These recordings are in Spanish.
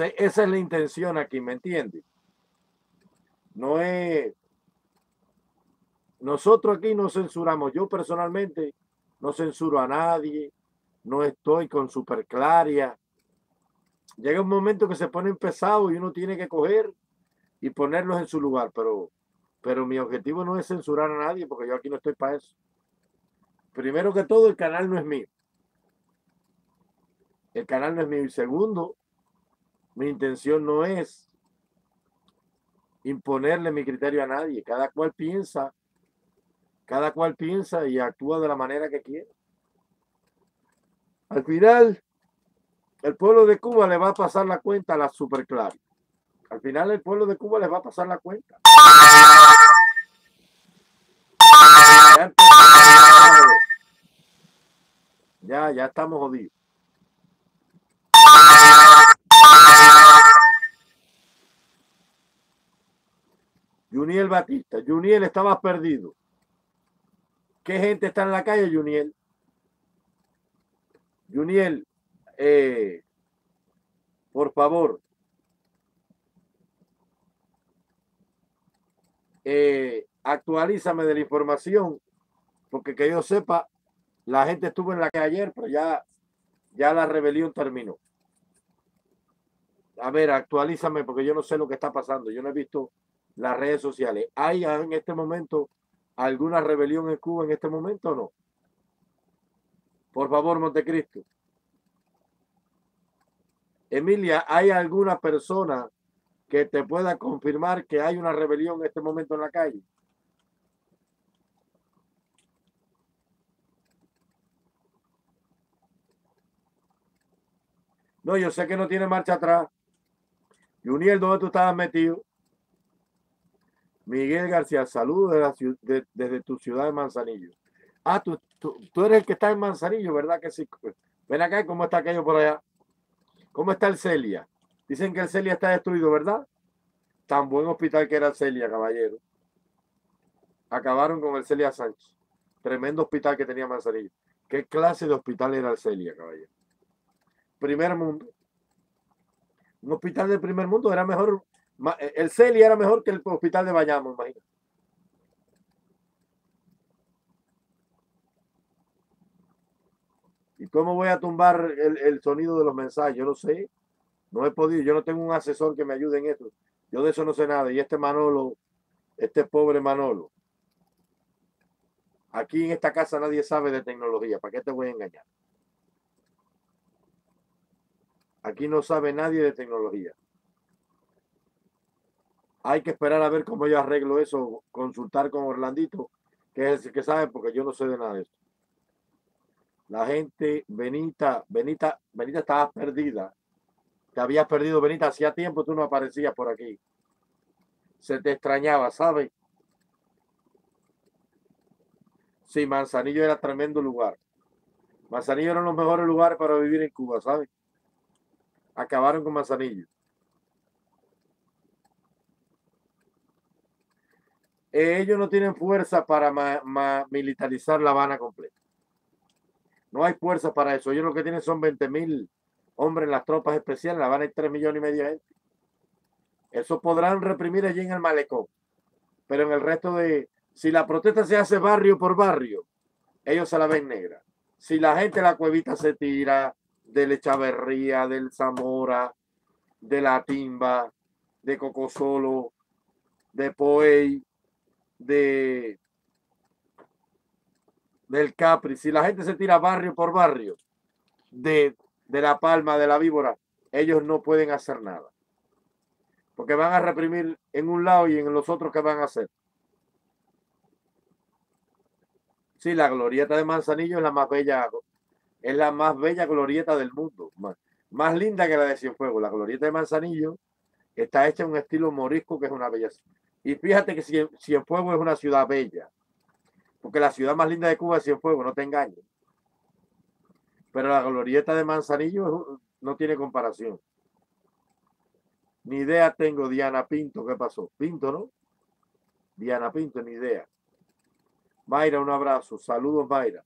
esa es la intención aquí, ¿me entiendes? No es... Nosotros aquí no censuramos. Yo personalmente no censuro a nadie. No estoy con superclaria. Llega un momento que se pone pesado y uno tiene que coger y ponerlos en su lugar. Pero, pero mi objetivo no es censurar a nadie porque yo aquí no estoy para eso. Primero que todo, el canal no es mío. El canal no es mío. Y segundo, mi intención no es imponerle mi criterio a nadie. Cada cual piensa, cada cual piensa y actúa de la manera que quiere. Al final, el pueblo de Cuba le va a pasar la cuenta a la superclara. Al final, el pueblo de Cuba le va a pasar la cuenta. Ya, ya estamos jodidos. Juniel Batista. Juniel estaba perdido. ¿Qué gente está en la calle, Juniel? Juniel, eh, por favor, eh, actualízame de la información, porque que yo sepa, la gente estuvo en la calle ayer, pero ya, ya la rebelión terminó. A ver, actualízame, porque yo no sé lo que está pasando. Yo no he visto las redes sociales. ¿Hay en este momento alguna rebelión en Cuba en este momento o no? Por favor, Montecristo. Emilia, ¿hay alguna persona que te pueda confirmar que hay una rebelión en este momento en la calle? No, yo sé que no tiene marcha atrás. Juniel, ¿dónde tú estabas metido? Miguel García, saludos desde tu ciudad de Manzanillo. Ah, tú, tú, eres el que está en Manzanillo, ¿verdad que sí? Ven acá, ¿cómo está aquello por allá? ¿Cómo está el Celia? Dicen que el Celia está destruido, ¿verdad? Tan buen hospital que era el Celia, caballero. Acabaron con el Celia Sánchez. Tremendo hospital que tenía Manzanillo. ¿Qué clase de hospital era el Celia, caballero? Primer mundo. Un hospital del primer mundo era mejor el CELI era mejor que el hospital de Bayamo, imagínate. ¿Y cómo voy a tumbar el, sonido de los mensajes? Yo no sé. No he podido. Yo no tengo un asesor que me ayude en esto. Yo de eso no sé nada. Y este Manolo, este pobre Manolo. Aquí en esta casa nadie sabe de tecnología. ¿Para qué te voy a engañar? Aquí no sabe nadie de tecnología. Hay que esperar a ver cómo yo arreglo eso, consultar con Orlandito, que es el que sabe, porque yo no sé de nada de esto. La gente, Benita, Benita, Benita estaba perdida. Te habías perdido, Benita, hacía tiempo tú no aparecías por aquí. Se te extrañaba, ¿sabes? Sí, Manzanillo era tremendo lugar. Manzanillo era uno de los mejores lugares para vivir en Cuba, ¿sabes? Acabaron con Manzanillo. Ellos no tienen fuerza para militarizar La Habana completa. No hay fuerza para eso. Ellos lo que tienen son 20 mil hombres en las tropas especiales. La Habana hay 3 millones y medio de gente. Eso podrán reprimir allí en el malecón. Pero en el resto de... Si la protesta se hace barrio por barrio, ellos se la ven negra. Si la gente de la cuevita se tira del Echaverría, del Zamora, de la Timba, de Cocosolo, de Poey, de del Capri, si la gente se tira barrio por barrio de, de La Palma, de la Víbora, ellos no pueden hacer nada. Porque van a reprimir en un lado y en los otros que van a hacer. Sí, la glorieta de Manzanillo es la más bella, es la más bella glorieta del mundo. Más, más linda que la de Cienfuegos. La glorieta de Manzanillo está hecha en un estilo morisco que es una belleza. Y fíjate que Cienfuegos es una ciudad bella, porque la ciudad más linda de Cuba es Cienfuegos, no te engañes. Pero la glorieta de Manzanillo no tiene comparación. Ni idea tengo, Diana Pinto, ¿qué pasó? Pinto, ¿no? Diana Pinto, ni idea. Mayra, un abrazo. Saludos, Mayra.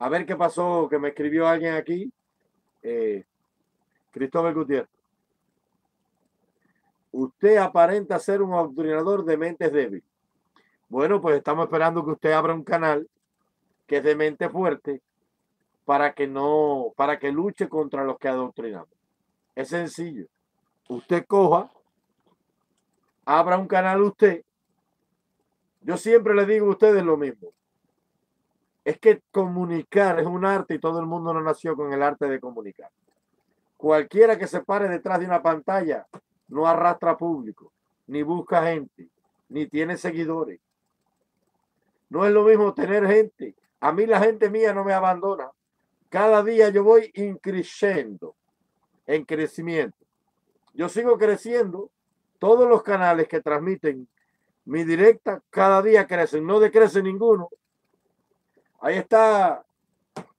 A ver qué pasó, que me escribió alguien aquí. Eh, Cristóbal Gutiérrez. Usted aparenta ser un adoctrinador de mentes débiles. Bueno, pues estamos esperando que usted abra un canal que es de mente fuerte para que no, para que luche contra los que adoctrinamos. Es sencillo. Usted coja, abra un canal usted. Yo siempre le digo a ustedes lo mismo. Es que comunicar es un arte y todo el mundo no nació con el arte de comunicar. Cualquiera que se pare detrás de una pantalla no arrastra público, ni busca gente, ni tiene seguidores. No es lo mismo tener gente. A mí la gente mía no me abandona. Cada día yo voy increciendo, en crecimiento. Yo sigo creciendo. Todos los canales que transmiten mi directa cada día crecen, no decrece ninguno. Ahí está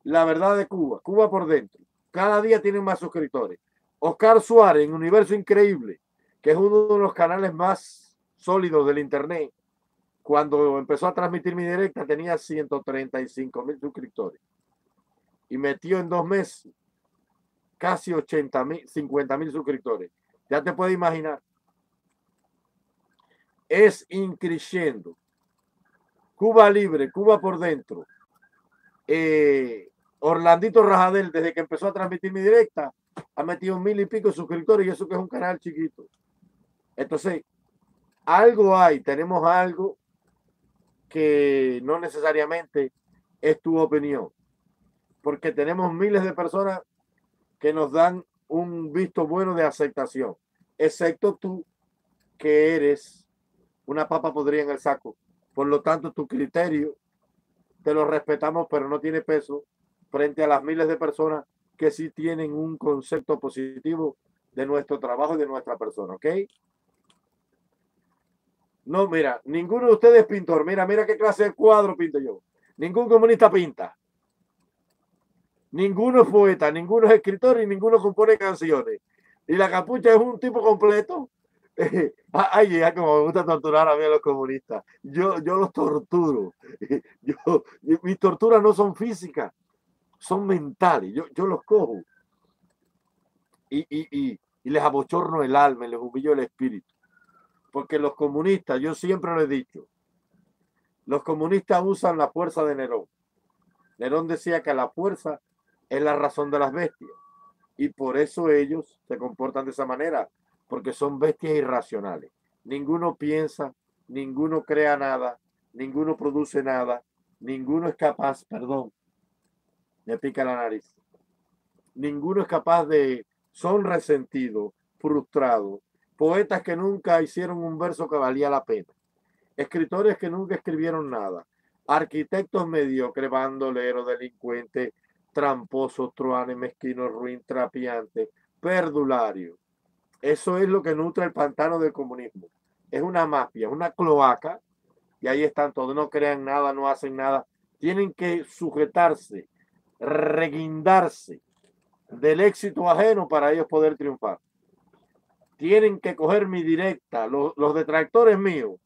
la verdad de Cuba, Cuba por dentro. Cada día tienen más suscriptores. Oscar Suárez en Universo Increíble, que es uno de los canales más sólidos del Internet. Cuando empezó a transmitir mi directa tenía 135 mil suscriptores. Y metió en dos meses casi 80 mil, 50 mil suscriptores. Ya te puedes imaginar. Es increciendo. Cuba libre, Cuba por dentro. Eh, Orlandito Rajadel, desde que empezó a transmitir mi directa, ha metido mil y pico suscriptores y eso que es un canal chiquito. Entonces, algo hay, tenemos algo que no necesariamente es tu opinión, porque tenemos miles de personas que nos dan un visto bueno de aceptación, excepto tú que eres una papa podrida en el saco. Por lo tanto, tu criterio te lo respetamos, pero no tiene peso frente a las miles de personas que sí tienen un concepto positivo de nuestro trabajo y de nuestra persona, ¿ok? No, mira, ninguno de ustedes es pintor. Mira, mira qué clase de cuadro pinto yo. Ningún comunista pinta. Ninguno es poeta, ninguno es escritor y ninguno compone canciones. Y la capucha es un tipo completo. Ay, ya como me gusta torturar a mí a los comunistas. Yo, yo los torturo. Yo, mis torturas no son físicas, son mentales. Yo, yo los cojo. Y, y, y, y les abochorno el alma, les humillo el espíritu. Porque los comunistas, yo siempre lo he dicho, los comunistas usan la fuerza de Nerón. Nerón decía que la fuerza es la razón de las bestias. Y por eso ellos se comportan de esa manera, porque son bestias irracionales. Ninguno piensa, ninguno crea nada, ninguno produce nada, ninguno es capaz, perdón, pica la nariz. Ninguno es capaz de, son resentidos, frustrados, poetas que nunca hicieron un verso que valía la pena, escritores que nunca escribieron nada, arquitectos mediocres, bandoleros, delincuentes, tramposos, truanes, mezquinos, ruin, trapiantes, perdularios. Eso es lo que nutre el pantano del comunismo. Es una mafia, una cloaca, y ahí están todos, no crean nada, no hacen nada. Tienen que sujetarse, reguindarse del éxito ajeno para ellos poder triunfar. Tienen que coger mi directa, los, los detractores míos,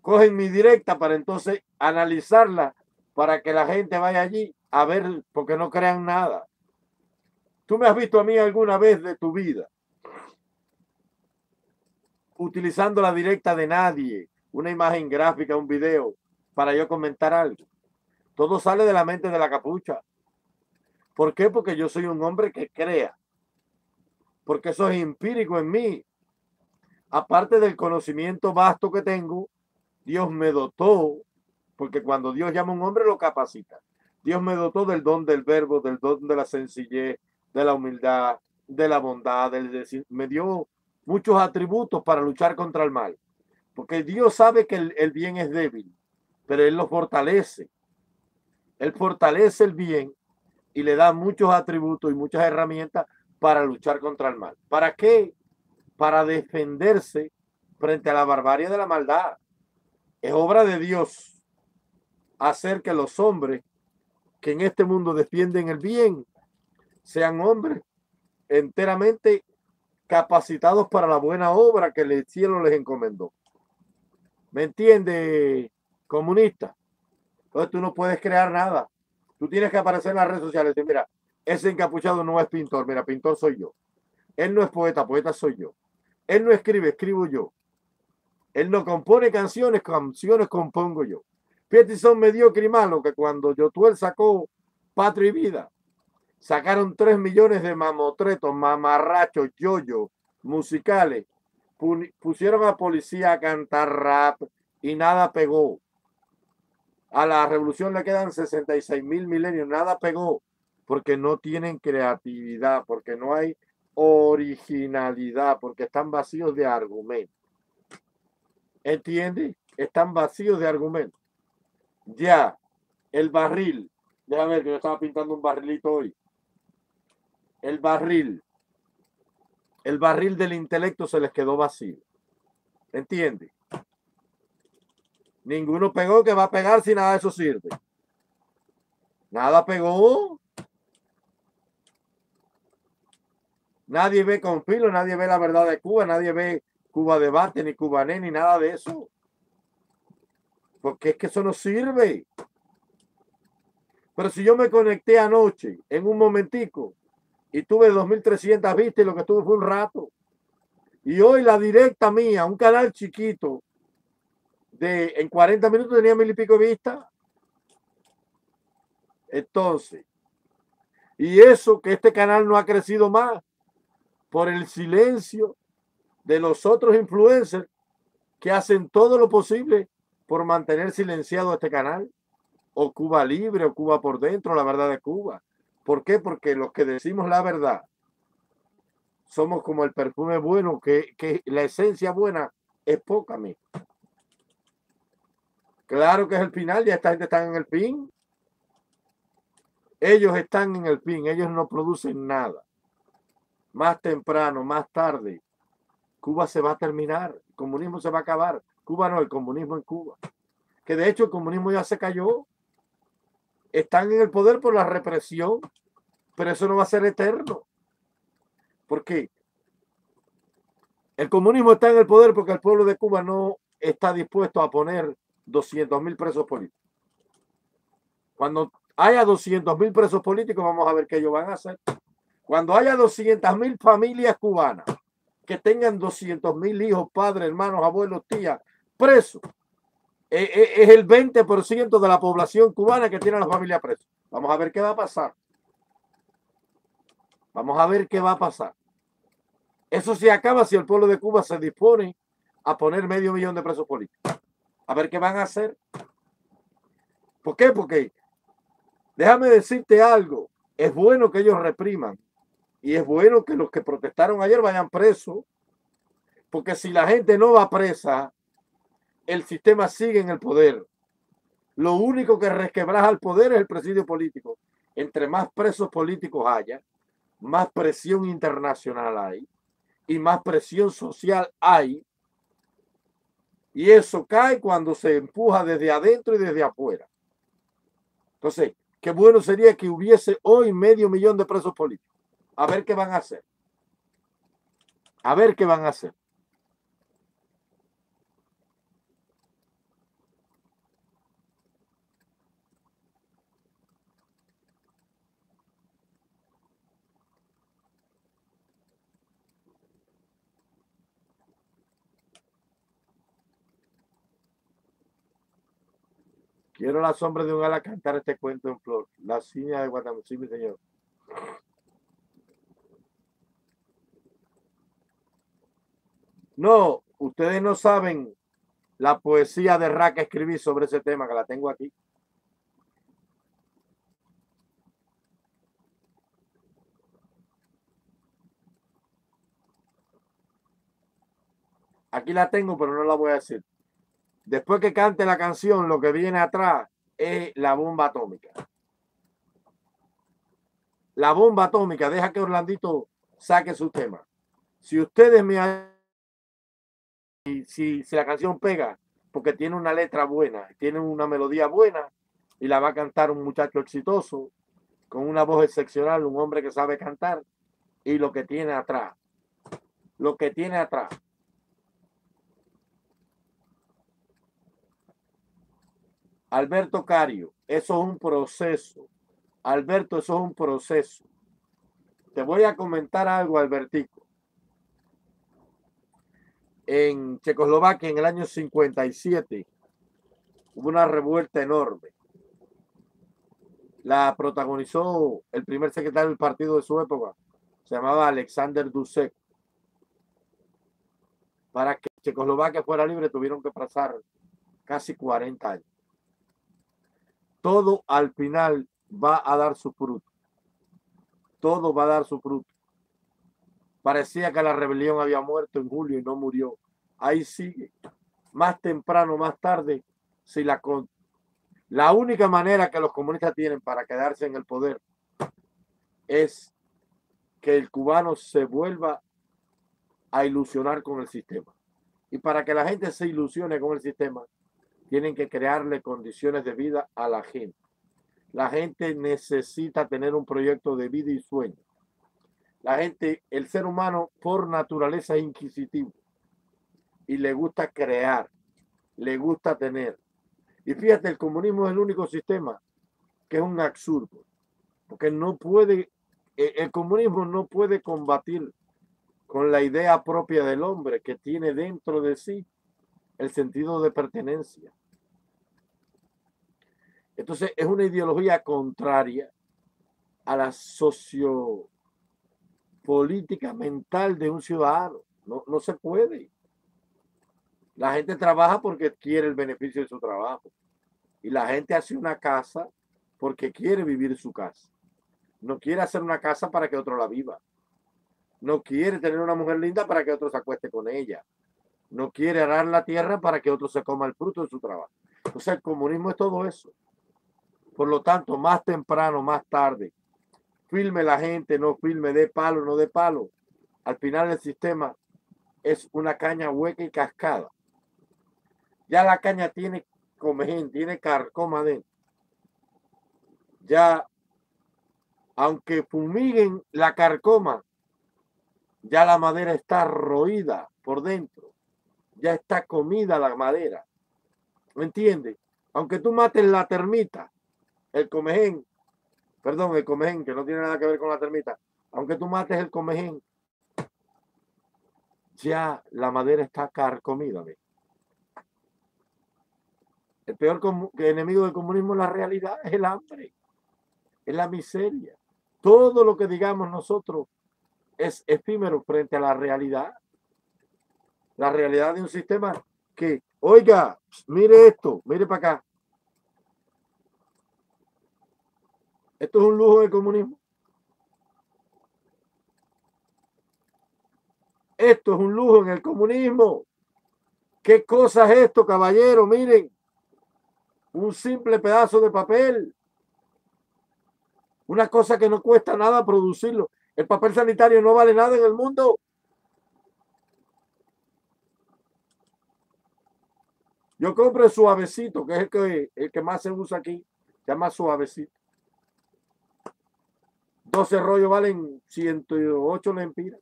cogen mi directa para entonces analizarla para que la gente vaya allí a ver, porque no crean nada. ¿Tú me has visto a mí alguna vez de tu vida utilizando la directa de nadie, una imagen gráfica, un video, para yo comentar algo? Todo sale de la mente de la capucha. ¿Por qué? Porque yo soy un hombre que crea. Porque eso es empírico en mí. Aparte del conocimiento vasto que tengo, Dios me dotó, porque cuando Dios llama a un hombre lo capacita. Dios me dotó del don del verbo, del don de la sencillez, de la humildad, de la bondad, del decir, me dio muchos atributos para luchar contra el mal. Porque Dios sabe que el, el bien es débil, pero Él lo fortalece. Él fortalece el bien y le da muchos atributos y muchas herramientas para luchar contra el mal. ¿Para qué? Para defenderse frente a la barbarie de la maldad. Es obra de Dios hacer que los hombres que en este mundo defienden el bien sean hombres enteramente capacitados para la buena obra que el cielo les encomendó. ¿Me entiende, comunista? Entonces tú no puedes crear nada. Tú tienes que aparecer en las redes sociales y mira, ese encapuchado no es pintor, mira, pintor soy yo. Él no es poeta, poeta soy yo. Él no escribe, escribo yo. Él no compone canciones, canciones compongo yo. Peterson me dio malo que cuando Yotuel sacó Patria y Vida, sacaron tres millones de mamotretos, mamarrachos, yoyo, musicales. Pusieron a policía a cantar rap y nada pegó. A la revolución le quedan 66 mil milenios, nada pegó, porque no tienen creatividad, porque no hay originalidad, porque están vacíos de argumentos. ¿Entiendes? Están vacíos de argumentos. Ya, el barril. Déjame ver que yo estaba pintando un barrilito hoy. El barril. El barril del intelecto se les quedó vacío. ¿Entiendes? Ninguno pegó que va a pegar si nada de eso sirve. Nada pegó. Nadie ve con filo, nadie ve la verdad de Cuba, nadie ve Cuba Debate, ni Cubané, ni nada de eso. Porque es que eso no sirve. Pero si yo me conecté anoche, en un momentico, y tuve 2.300 vistas y lo que tuve fue un rato. Y hoy la directa mía, un canal chiquito, de en 40 minutos tenía mil y pico vistas. Entonces, y eso que este canal no ha crecido más por el silencio de los otros influencers que hacen todo lo posible por mantener silenciado este canal, o Cuba Libre, o Cuba por dentro, la verdad de Cuba. ¿Por qué? Porque los que decimos la verdad somos como el perfume bueno, que, que la esencia buena es poca. Claro que es el final, ya esta gente está en el fin. Ellos están en el fin, ellos no producen nada. Más temprano, más tarde, Cuba se va a terminar, el comunismo se va a acabar. Cuba no, el comunismo en Cuba. Que de hecho el comunismo ya se cayó. Están en el poder por la represión, pero eso no va a ser eterno. Porque el comunismo está en el poder porque el pueblo de Cuba no está dispuesto a poner 200 mil presos políticos. Cuando haya 200 mil presos políticos, vamos a ver qué ellos van a hacer. Cuando haya 200 mil familias cubanas que tengan 200 mil hijos, padres, hermanos, abuelos, tías, presos. Eh, eh, es el 20% de la población cubana que tiene la familia presa. Vamos a ver qué va a pasar. Vamos a ver qué va a pasar. Eso se acaba si el pueblo de Cuba se dispone a poner medio millón de presos políticos. A ver qué van a hacer. ¿Por qué? Porque déjame decirte algo. Es bueno que ellos repriman y es bueno que los que protestaron ayer vayan presos, porque si la gente no va presa, el sistema sigue en el poder. Lo único que resquebraja el poder es el presidio político. Entre más presos políticos haya, más presión internacional hay y más presión social hay. Y eso cae cuando se empuja desde adentro y desde afuera. Entonces, qué bueno sería que hubiese hoy medio millón de presos políticos. A ver qué van a hacer. A ver qué van a hacer. Quiero la sombra de un ala cantar este cuento en flor. La ciña de Guatemala, sí, mi señor. No, ustedes no saben la poesía de Ra que escribí sobre ese tema, que la tengo aquí. Aquí la tengo, pero no la voy a decir. Después que cante la canción, lo que viene atrás es la bomba atómica. La bomba atómica, deja que Orlandito saque su tema. Si ustedes me si, si la canción pega, porque tiene una letra buena, tiene una melodía buena y la va a cantar un muchacho exitoso, con una voz excepcional, un hombre que sabe cantar y lo que tiene atrás. Lo que tiene atrás. Alberto Cario, eso es un proceso Alberto, eso es un proceso. Te voy a comentar algo, Albertico. En Checoslovaquia, en el año 57, hubo una revuelta enorme. La protagonizó el primer secretario del partido de su época, se llamaba Alexander Dusek. Para que Checoslovaquia fuera libre tuvieron que pasar casi 40 años. Todo al final va a dar su fruto. Todo va a dar su fruto. Parecía que la rebelión había muerto en julio y no murió. Ahí sigue. Más temprano, más tarde, si la, la única manera que los comunistas tienen para quedarse en el poder es que el cubano se vuelva a ilusionar con el sistema. Y para que la gente se ilusione con el sistema, tienen que crearle condiciones de vida a la gente. La gente necesita tener un proyecto de vida y sueño. La gente, el ser humano por naturaleza es inquisitivo y le gusta crear, le gusta tener. Y fíjate, el comunismo es el único sistema que es un absurdo, porque no puede, e, el comunismo no puede combatir con la idea propia del hombre que tiene dentro de sí el sentido de pertenencia. Entonces es una ideología contraria a la sociopolítica mental de un ciudadano. No, no se puede. La gente trabaja porque quiere el beneficio de su trabajo. Y la gente hace una casa porque quiere vivir su casa. No quiere hacer una casa para que otro la viva. No quiere tener una mujer linda para que otro se acueste con ella. No quiere arar la tierra para que otro se coma el fruto de su trabajo. Entonces el comunismo es todo eso. Por lo tanto, más temprano, más tarde, filme la gente, no filme, de palo, no de palo. Al final el sistema es una caña hueca y cascada. Ya la caña tiene comején, tiene carcoma dentro. Ya, aunque fumiguen la carcoma, ya la madera está roída por dentro. Ya está comida la madera. ¿Me entiendes? Aunque tú mates la termita, el comején, perdón, el comején, que no tiene nada que ver con la termita, aunque tú mates el comején, ya la madera está carcomida. El peor enemigo del comunismo es la realidad, es el hambre, es la miseria. Todo lo que digamos nosotros es efímero frente a la realidad. La realidad de un sistema que, oiga, mire esto, mire para acá. Esto es un lujo del comunismo. Esto es un lujo en el comunismo. ¿Qué cosa es esto, caballero? Miren, un simple pedazo de papel. Una cosa que no cuesta nada producirlo. El papel sanitario no vale nada en el mundo. Yo compro el suavecito, que es el que, el que más se usa aquí. Se llama suavecito. 12 rollos valen 108 lempiras.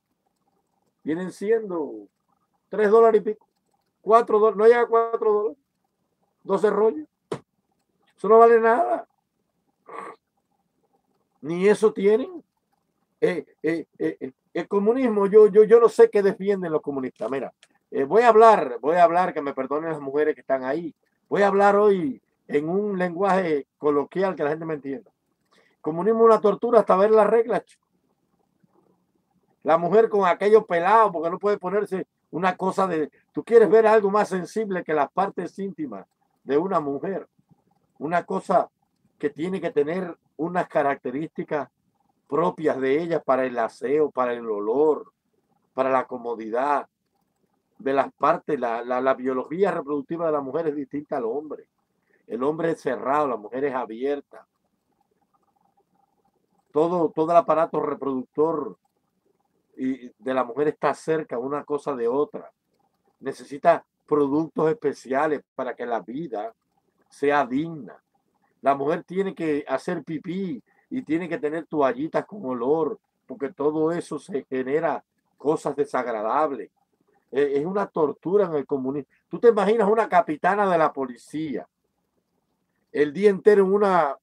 Vienen siendo 3 dólares y pico. 4 dólares, no llega a 4 dólares. 12 rollos. Eso no vale nada. Ni eso tienen. Eh, eh, eh, el comunismo, yo, yo, yo no sé qué defienden los comunistas. Mira, voy a hablar, voy a hablar, que me perdonen las mujeres que están ahí. Voy a hablar hoy en un lenguaje coloquial que la gente me entienda. Comunismo es una tortura hasta ver las reglas. La mujer con aquello pelado, porque no puede ponerse una cosa de... Tú quieres ver algo más sensible que las partes íntimas de una mujer. Una cosa que tiene que tener unas características propias de ella para el aseo, para el olor, para la comodidad de las partes. La, la, biología reproductiva de la mujer es distinta al hombre. El hombre es cerrado, la mujer es abierta. Todo, todo el aparato reproductor y de la mujer está cerca una cosa de otra. Necesita productos especiales para que la vida sea digna. La mujer tiene que hacer pipí y tiene que tener toallitas con olor, porque todo eso se genera cosas desagradables. Eh, es una tortura en el comunismo. Tú te imaginas una capitana de la policía el día entero en una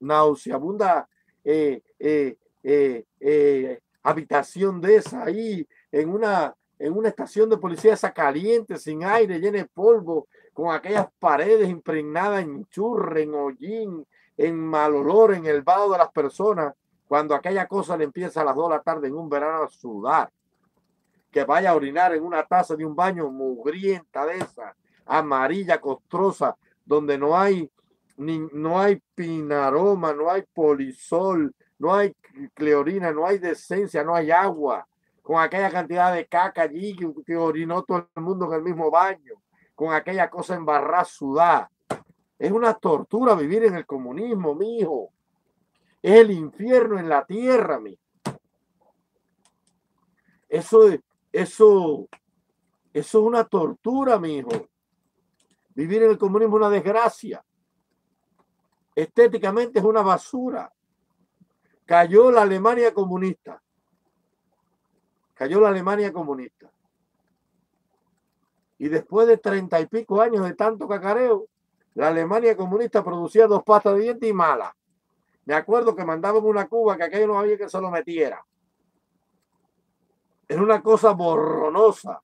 nauseabunda eh, eh, eh, habitación de esa ahí, en una, en una estación de policía esa caliente, sin aire, llena de polvo, con aquellas paredes impregnadas en churre, en hollín, en mal olor, en el vaho de las personas, cuando aquella cosa le empieza a las dos de la tarde en un verano a sudar, que vaya a orinar en una taza de un baño mugrienta de esa, amarilla, costrosa, donde no hay ni, no hay pinaroma, no hay polisol, no hay cleorina, no hay decencia, no hay agua, con aquella cantidad de caca allí que, orinó todo el mundo en el mismo baño, con aquella cosa embarrada, sudada. Es una tortura vivir en el comunismo, mi hijo. Es el infierno en la tierra, mi. Eso, eso, eso es una tortura, mi hijo. Vivir en el comunismo es una desgracia. Estéticamente es una basura. Cayó la Alemania comunista. Cayó la Alemania comunista. Y después de treinta y pico años de tanto cacareo, la Alemania comunista producía dos pastas de dientes y mala. Me acuerdo que mandaban una cuba que aquello no había que se lo metiera. Era una cosa borronosa,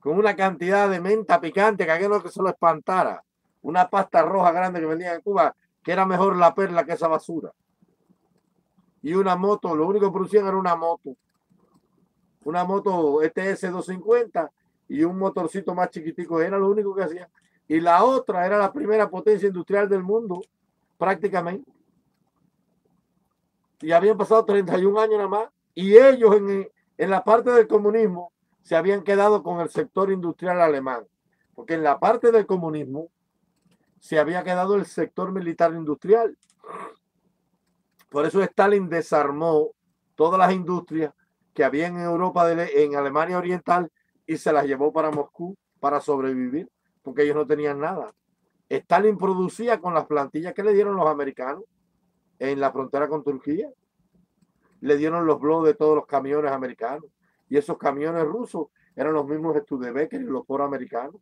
con una cantidad de menta picante que aquello que se lo espantara. Una pasta roja grande que vendían en Cuba, que era mejor la perla que esa basura. Y una moto, lo único que producían era una moto. Una moto ETS 250 y un motorcito más chiquitico, era lo único que hacían. Y la otra era la primera potencia industrial del mundo, prácticamente. Y habían pasado 31 años nada más. Y ellos en, en la parte del comunismo se habían quedado con el sector industrial alemán. Porque en la parte del comunismo se había quedado el sector militar industrial. Por eso Stalin desarmó todas las industrias que había en Europa, en Alemania Oriental, y se las llevó para Moscú para sobrevivir, porque ellos no tenían nada. Stalin producía con las plantillas que le dieron los americanos en la frontera con Turquía. Le dieron los blogs de todos los camiones americanos. Y esos camiones rusos eran los mismos Studebaker y los por americanos.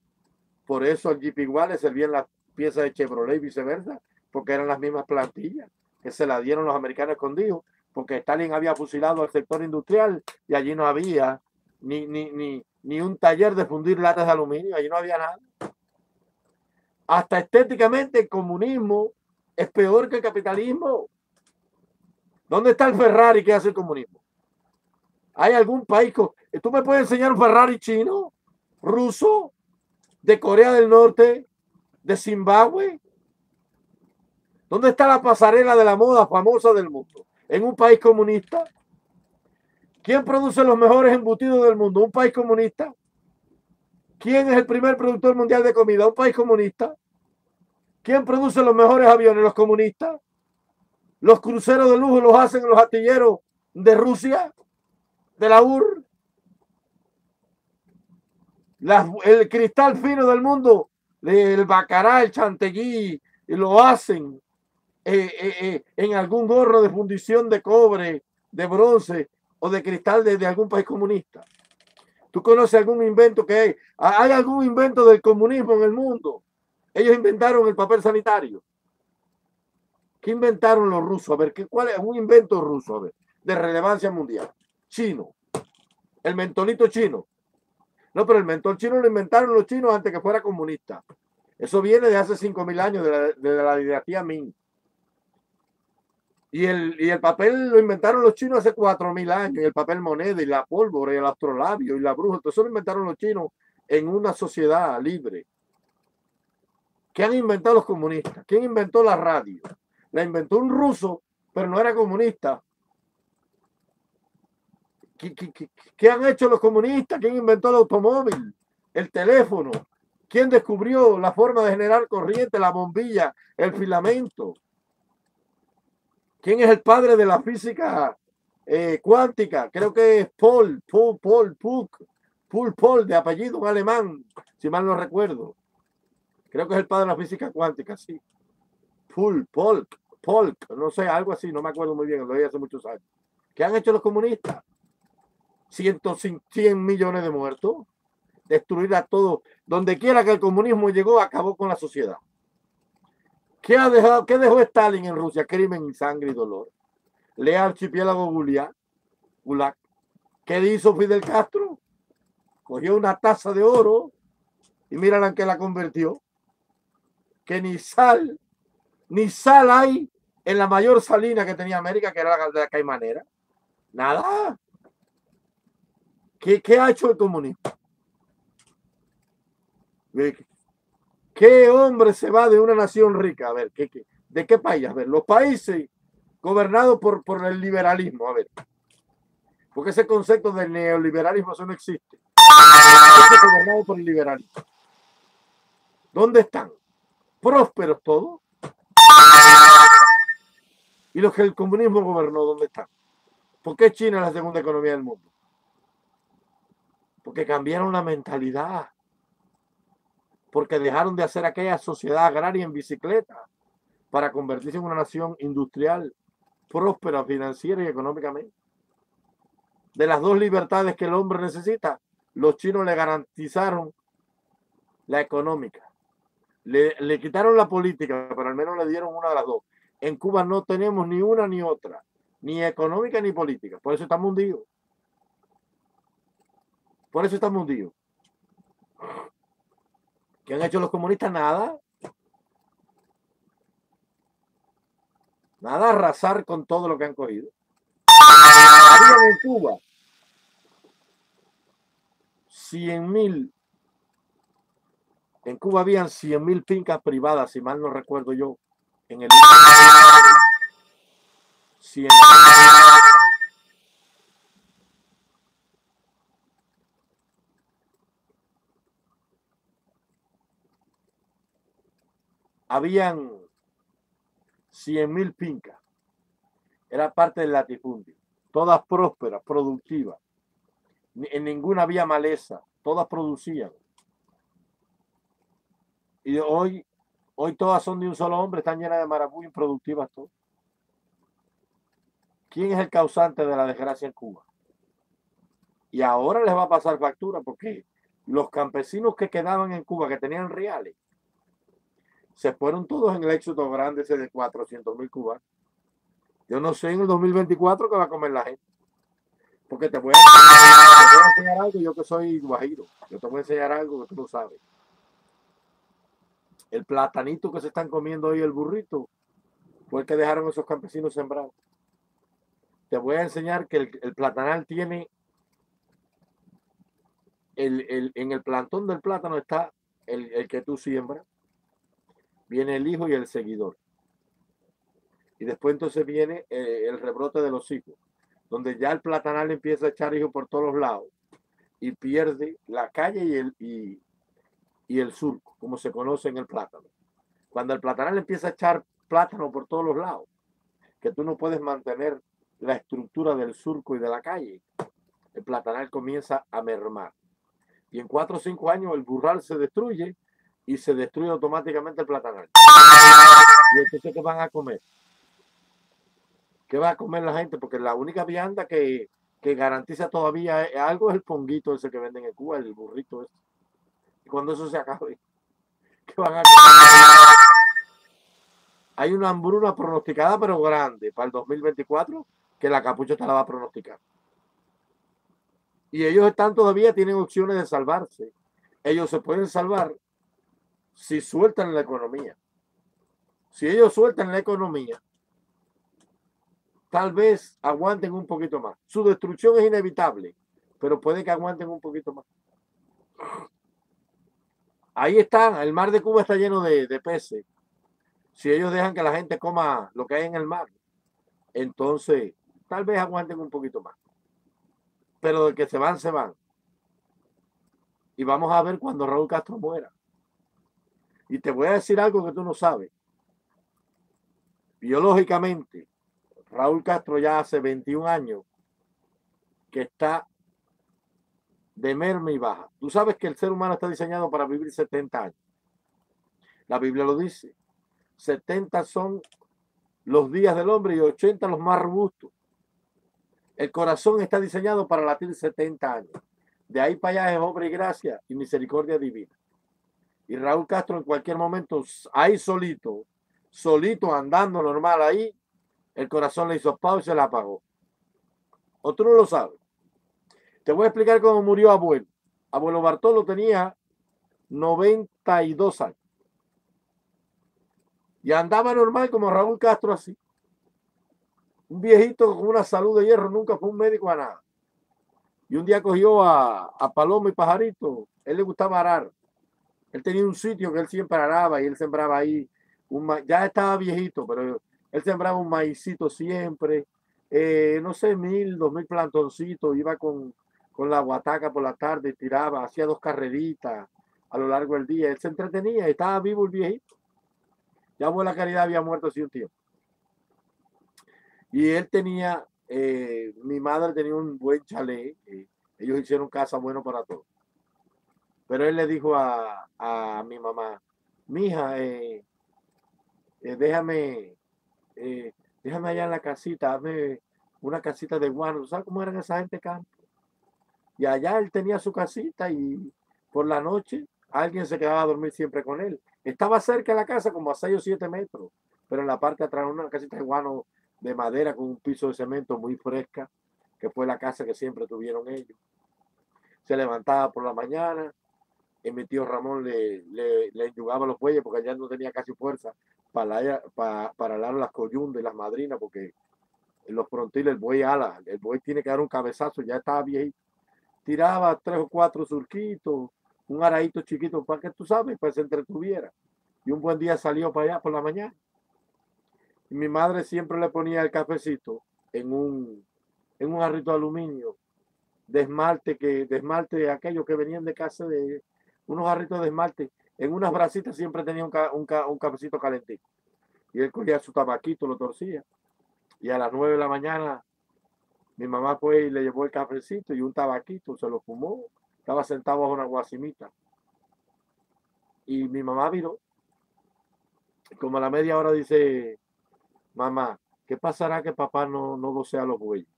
Por eso al Jeep igual le servían las piezas de Chevrolet y viceversa, porque eran las mismas plantillas que se la dieron los americanos escondidos, porque Stalin había fusilado al sector industrial y allí no había ni, ni, ni, ni un taller de fundir latas de aluminio, allí no había nada. Hasta estéticamente el comunismo es peor que el capitalismo. ¿Dónde está el Ferrari que hace el comunismo? ¿Hay algún país? ¿Tú me puedes enseñar un Ferrari chino, ruso, de Corea del Norte, de Zimbabue? ¿Dónde está la pasarela de la moda famosa del mundo? ¿En un país comunista? ¿Quién produce los mejores embutidos del mundo? ¿Un país comunista? ¿Quién es el primer productor mundial de comida? ¿Un país comunista? ¿Quién produce los mejores aviones? ¿Los comunistas? ¿Los cruceros de lujo los hacen los astilleros de Rusia? ¿De la UR? el cristal fino del mundo el bacará, el chanteguí, lo hacen eh, eh, eh, en algún gorro de fundición de cobre, de bronce o de cristal de, algún país comunista. ¿Tú conoces algún invento que hay? ¿Hay algún invento del comunismo en el mundo? Ellos inventaron el papel sanitario. ¿Qué inventaron los rusos? A ver, ¿qué, ¿cuál es un invento ruso? De relevancia mundial. Chino. El mentolito chino. No, pero el mentol chino lo inventaron los chinos antes que fuera comunista. Eso viene de hace 5.000 años, de la, dinastía Ming. Y el, y el papel lo inventaron los chinos hace 4.000 años, el papel moneda, y la pólvora, y el astrolabio, y la bruja. Todo eso lo inventaron los chinos en una sociedad libre. ¿Qué han inventado los comunistas? ¿Quién inventó la radio? La inventó un ruso, pero no era comunista. ¿Qué, han hecho los comunistas? ¿Quién inventó el automóvil? El teléfono. ¿Quién descubrió la forma de generar corriente, la bombilla, el filamento? ¿Quién es el padre de la física eh, cuántica? Creo que es Paul, Paul, Paul, Puck, Paul, Paul, de apellido alemán, si mal no recuerdo. Creo que es el padre de la física cuántica, sí. Paul, Paul, Paul, no sé, algo así, no me acuerdo muy bien, lo vi hace muchos años. ¿Qué han hecho los comunistas? 100, millones de muertos, destruir a todo. Donde quiera que el comunismo llegó, acabó con la sociedad. ¿Qué, ha dejado, ¿Qué dejó Stalin en Rusia? Crimen, sangre y dolor. Lea archipiélago Gulag. ¿Qué hizo Fidel Castro? Cogió una taza de oro y mira en que la convirtió. Que ni sal, ni sal hay en la mayor salina que tenía América, que era la de la Caimanera. Nada. ¿Qué, ha hecho el comunismo? ¿Qué hombre se va de una nación rica? A ver, ¿qué, de qué país? A ver, los países gobernados por, el liberalismo. A ver, porque ese concepto de neoliberalismo eso no existe. Gobernado por el liberalismo. ¿Dónde están? Prósperos todos. Y los que el comunismo gobernó, ¿dónde están? ¿Por qué China es la segunda economía del mundo? Porque cambiaron la mentalidad. Porque dejaron de hacer aquella sociedad agraria en bicicleta para convertirse en una nación industrial, próspera financiera y económicamente. De las dos libertades que el hombre necesita, los chinos le garantizaron la económica. Le, le quitaron la política, pero al menos le dieron una de las dos. En Cuba no tenemos ni una ni otra, ni económica ni política. Por eso estamos hundidos. Por eso estamos hundidos. ¿Qué han hecho los comunistas? Nada. Nada arrasar con todo lo que han cogido. en Cuba 100 mil. En Cuba habían 100 mil fincas privadas, si mal no recuerdo yo, en el... 100 habían 100 mil fincas. Era parte del latifundio. Todas prósperas, productivas. En ninguna había maleza. Todas producían. Y hoy, hoy todas son de un solo hombre, están llenas de maracuyá improductivas todas. ¿Quién es el causante de la desgracia en Cuba? Y ahora les va a pasar factura porque los campesinos que quedaban en Cuba, que tenían reales, se fueron todos en el éxito grande ese de 400 mil cubanos. Yo no sé en el 2024 qué va a comer la gente. Porque te voy, a, enseñar algo, yo que soy guajiro. Yo te voy a enseñar algo que tú no sabes. El platanito que se están comiendo hoy, el burrito, fue el que dejaron esos campesinos sembrados. Te voy a enseñar que el, platanal tiene el, en el plantón del plátano está el, el que tú siembras viene el hijo y el seguidor. Y después entonces viene eh, el rebrote de los hijos, donde ya el platanal empieza a echar hijos por todos los lados y pierde la calle y el, y, el surco, como se conoce en el plátano. Cuando el platanal empieza a echar plátano por todos los lados, que tú no puedes mantener la estructura del surco y de la calle, el platanal comienza a mermar. Y en cuatro o cinco años el burral se destruye y se destruye automáticamente el platanal. ¿Y entonces qué van a comer? ¿Qué va a comer la gente? Porque la única vianda que, garantiza todavía algo es el ponguito ese que venden en Cuba, el burrito ese. Y cuando eso se acabe, ¿qué van a comer? Hay una hambruna pronosticada, pero grande, para el 2024, que la capucha te la va a pronosticar. Y ellos están todavía, tienen opciones de salvarse. Ellos se pueden salvar si sueltan la economía. Si ellos sueltan la economía, tal vez aguanten un poquito más. Su destrucción es inevitable, pero puede que aguanten un poquito más. Ahí están, el mar de Cuba está lleno de, de peces. Si ellos dejan que la gente coma lo que hay en el mar, entonces tal vez aguanten un poquito más. Pero de que se van, se van. Y vamos a ver cuando Raúl Castro muera. Y te voy a decir algo que tú no sabes. Biológicamente, Raúl Castro ya hace 21 años que está de merma y baja. Tú sabes que el ser humano está diseñado para vivir 70 años. La Biblia lo dice. 70 son los días del hombre y 80 los más robustos. El corazón está diseñado para latir 70 años. De ahí para allá es obra y gracia y misericordia divina. Y Raúl Castro en cualquier momento, ahí solito, solito, andando normal ahí, el corazón le hizo pausa y se la apagó. O tú no lo sabes. Te voy a explicar cómo murió abuelo. Abuelo Bartolo tenía 92 años. Y andaba normal como Raúl Castro así. Un viejito con una salud de hierro, nunca fue un médico a nada. Y un día cogió a, a Paloma y Pajarito. Él le gustaba arar. Él tenía un sitio que él siempre araba y él sembraba ahí. Un ya estaba viejito, pero él sembraba un maicito siempre. Eh, no sé, mil, dos mil plantoncitos. Iba con, con la guataca por la tarde, tiraba, hacía dos carreritas a lo largo del día. Él se entretenía, estaba vivo el viejito. Ya Abuela Caridad había muerto hace un tiempo. Y él tenía, eh, mi madre tenía un buen chalet. Eh, ellos hicieron casa bueno para todos. Pero él le dijo a, a mi mamá, mija, eh, eh, déjame, eh, déjame allá en la casita, dame una casita de guano. ¿Sabes cómo eran esa gente campo? Y allá él tenía su casita y por la noche alguien se quedaba a dormir siempre con él. Estaba cerca de la casa, como a 6 o 7 metros, pero en la parte atrás una casita de guano de madera con un piso de cemento muy fresca, que fue la casa que siempre tuvieron ellos. Se levantaba por la mañana mi tío Ramón le, le, le enyugaba los bueyes porque allá no tenía casi fuerza para, para, para las coyundas y las madrinas, porque en los frontiles el buey ala, el buey tiene que dar un cabezazo, ya estaba viejito. Tiraba tres o cuatro surquitos, un aradito chiquito para que tú sabes, pues se entretuviera. Y un buen día salió para allá por la mañana. Y mi madre siempre le ponía el cafecito en un, en un jarrito de aluminio de esmalte, que, de esmalte aquellos que venían de casa de unos jarritos de esmalte. En unas brasitas siempre tenía un, un, un cafecito calentito. Y él cogía su tabaquito, lo torcía. Y a las nueve de la mañana mi mamá fue y le llevó el cafecito y un tabaquito, se lo fumó. Estaba sentado bajo una guasimita. Y mi mamá vino. Como a la media hora dice, mamá, ¿qué pasará que papá no, no a los bueyes?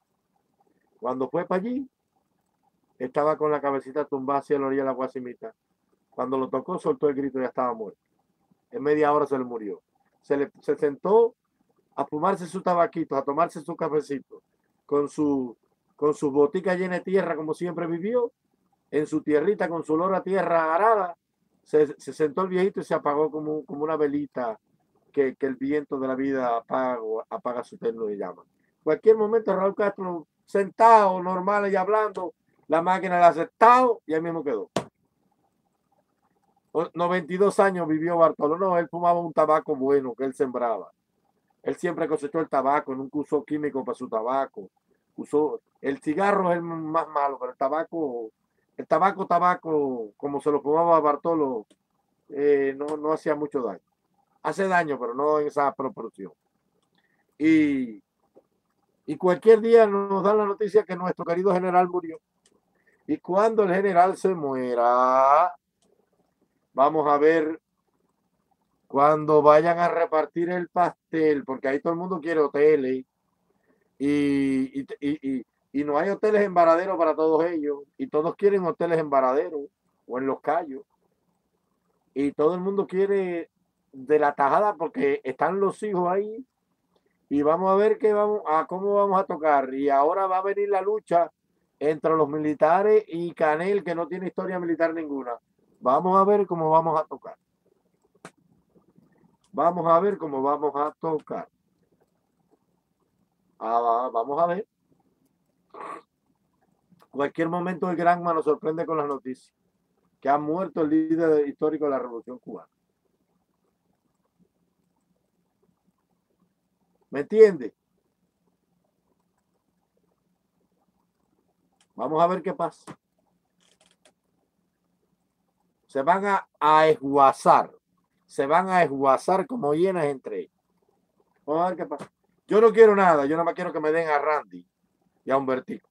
Cuando fue para allí, estaba con la cabecita tumbada hacia la orilla de la guasimita. Cuando lo tocó, soltó el grito y ya estaba muerto. En media hora se le murió. Se, le, se sentó a fumarse su tabaquito, a tomarse su cafecito, con su, con su botica llena de tierra, como siempre vivió, en su tierrita, con su olor a tierra arada, se, se sentó el viejito y se apagó como, como una velita que, que, el viento de la vida apaga, apaga su terno de llama. Cualquier momento Raúl Castro sentado, normal y hablando, la máquina la ha aceptado y ahí mismo quedó. 92 años vivió Bartolo. No, él fumaba un tabaco bueno que él sembraba. Él siempre cosechó el tabaco, nunca usó químico para su tabaco. Usó, el cigarro es el más malo, pero el tabaco, el tabaco, tabaco, como se lo fumaba Bartolo, eh, no, no hacía mucho daño. Hace daño, pero no en esa proporción. Y, y cualquier día nos dan la noticia que nuestro querido general murió. Y cuando el general se muera, vamos a ver cuando vayan a repartir el pastel, porque ahí todo el mundo quiere hoteles y, y, y, y no hay hoteles en Varadero para todos ellos, y todos quieren hoteles en Varadero o en Los Cayos, y todo el mundo quiere de la tajada porque están los hijos ahí y vamos a ver qué vamos a cómo vamos a tocar. Y ahora va a venir la lucha entre los militares y Canel que no tiene historia militar ninguna Vamos a ver cómo vamos a tocar. Vamos a ver cómo vamos a tocar. Ah, vamos a ver. Cualquier momento el Granma nos sorprende con las noticias. Que ha muerto el líder histórico de la Revolución Cubana. ¿Me entiende? Vamos a ver qué pasa se van a, a esguazar, se van a esguazar como hienas entre ellos. Vamos a ver qué pasa. Yo no quiero nada, yo nada más quiero que me den a Randy y a Humbertico.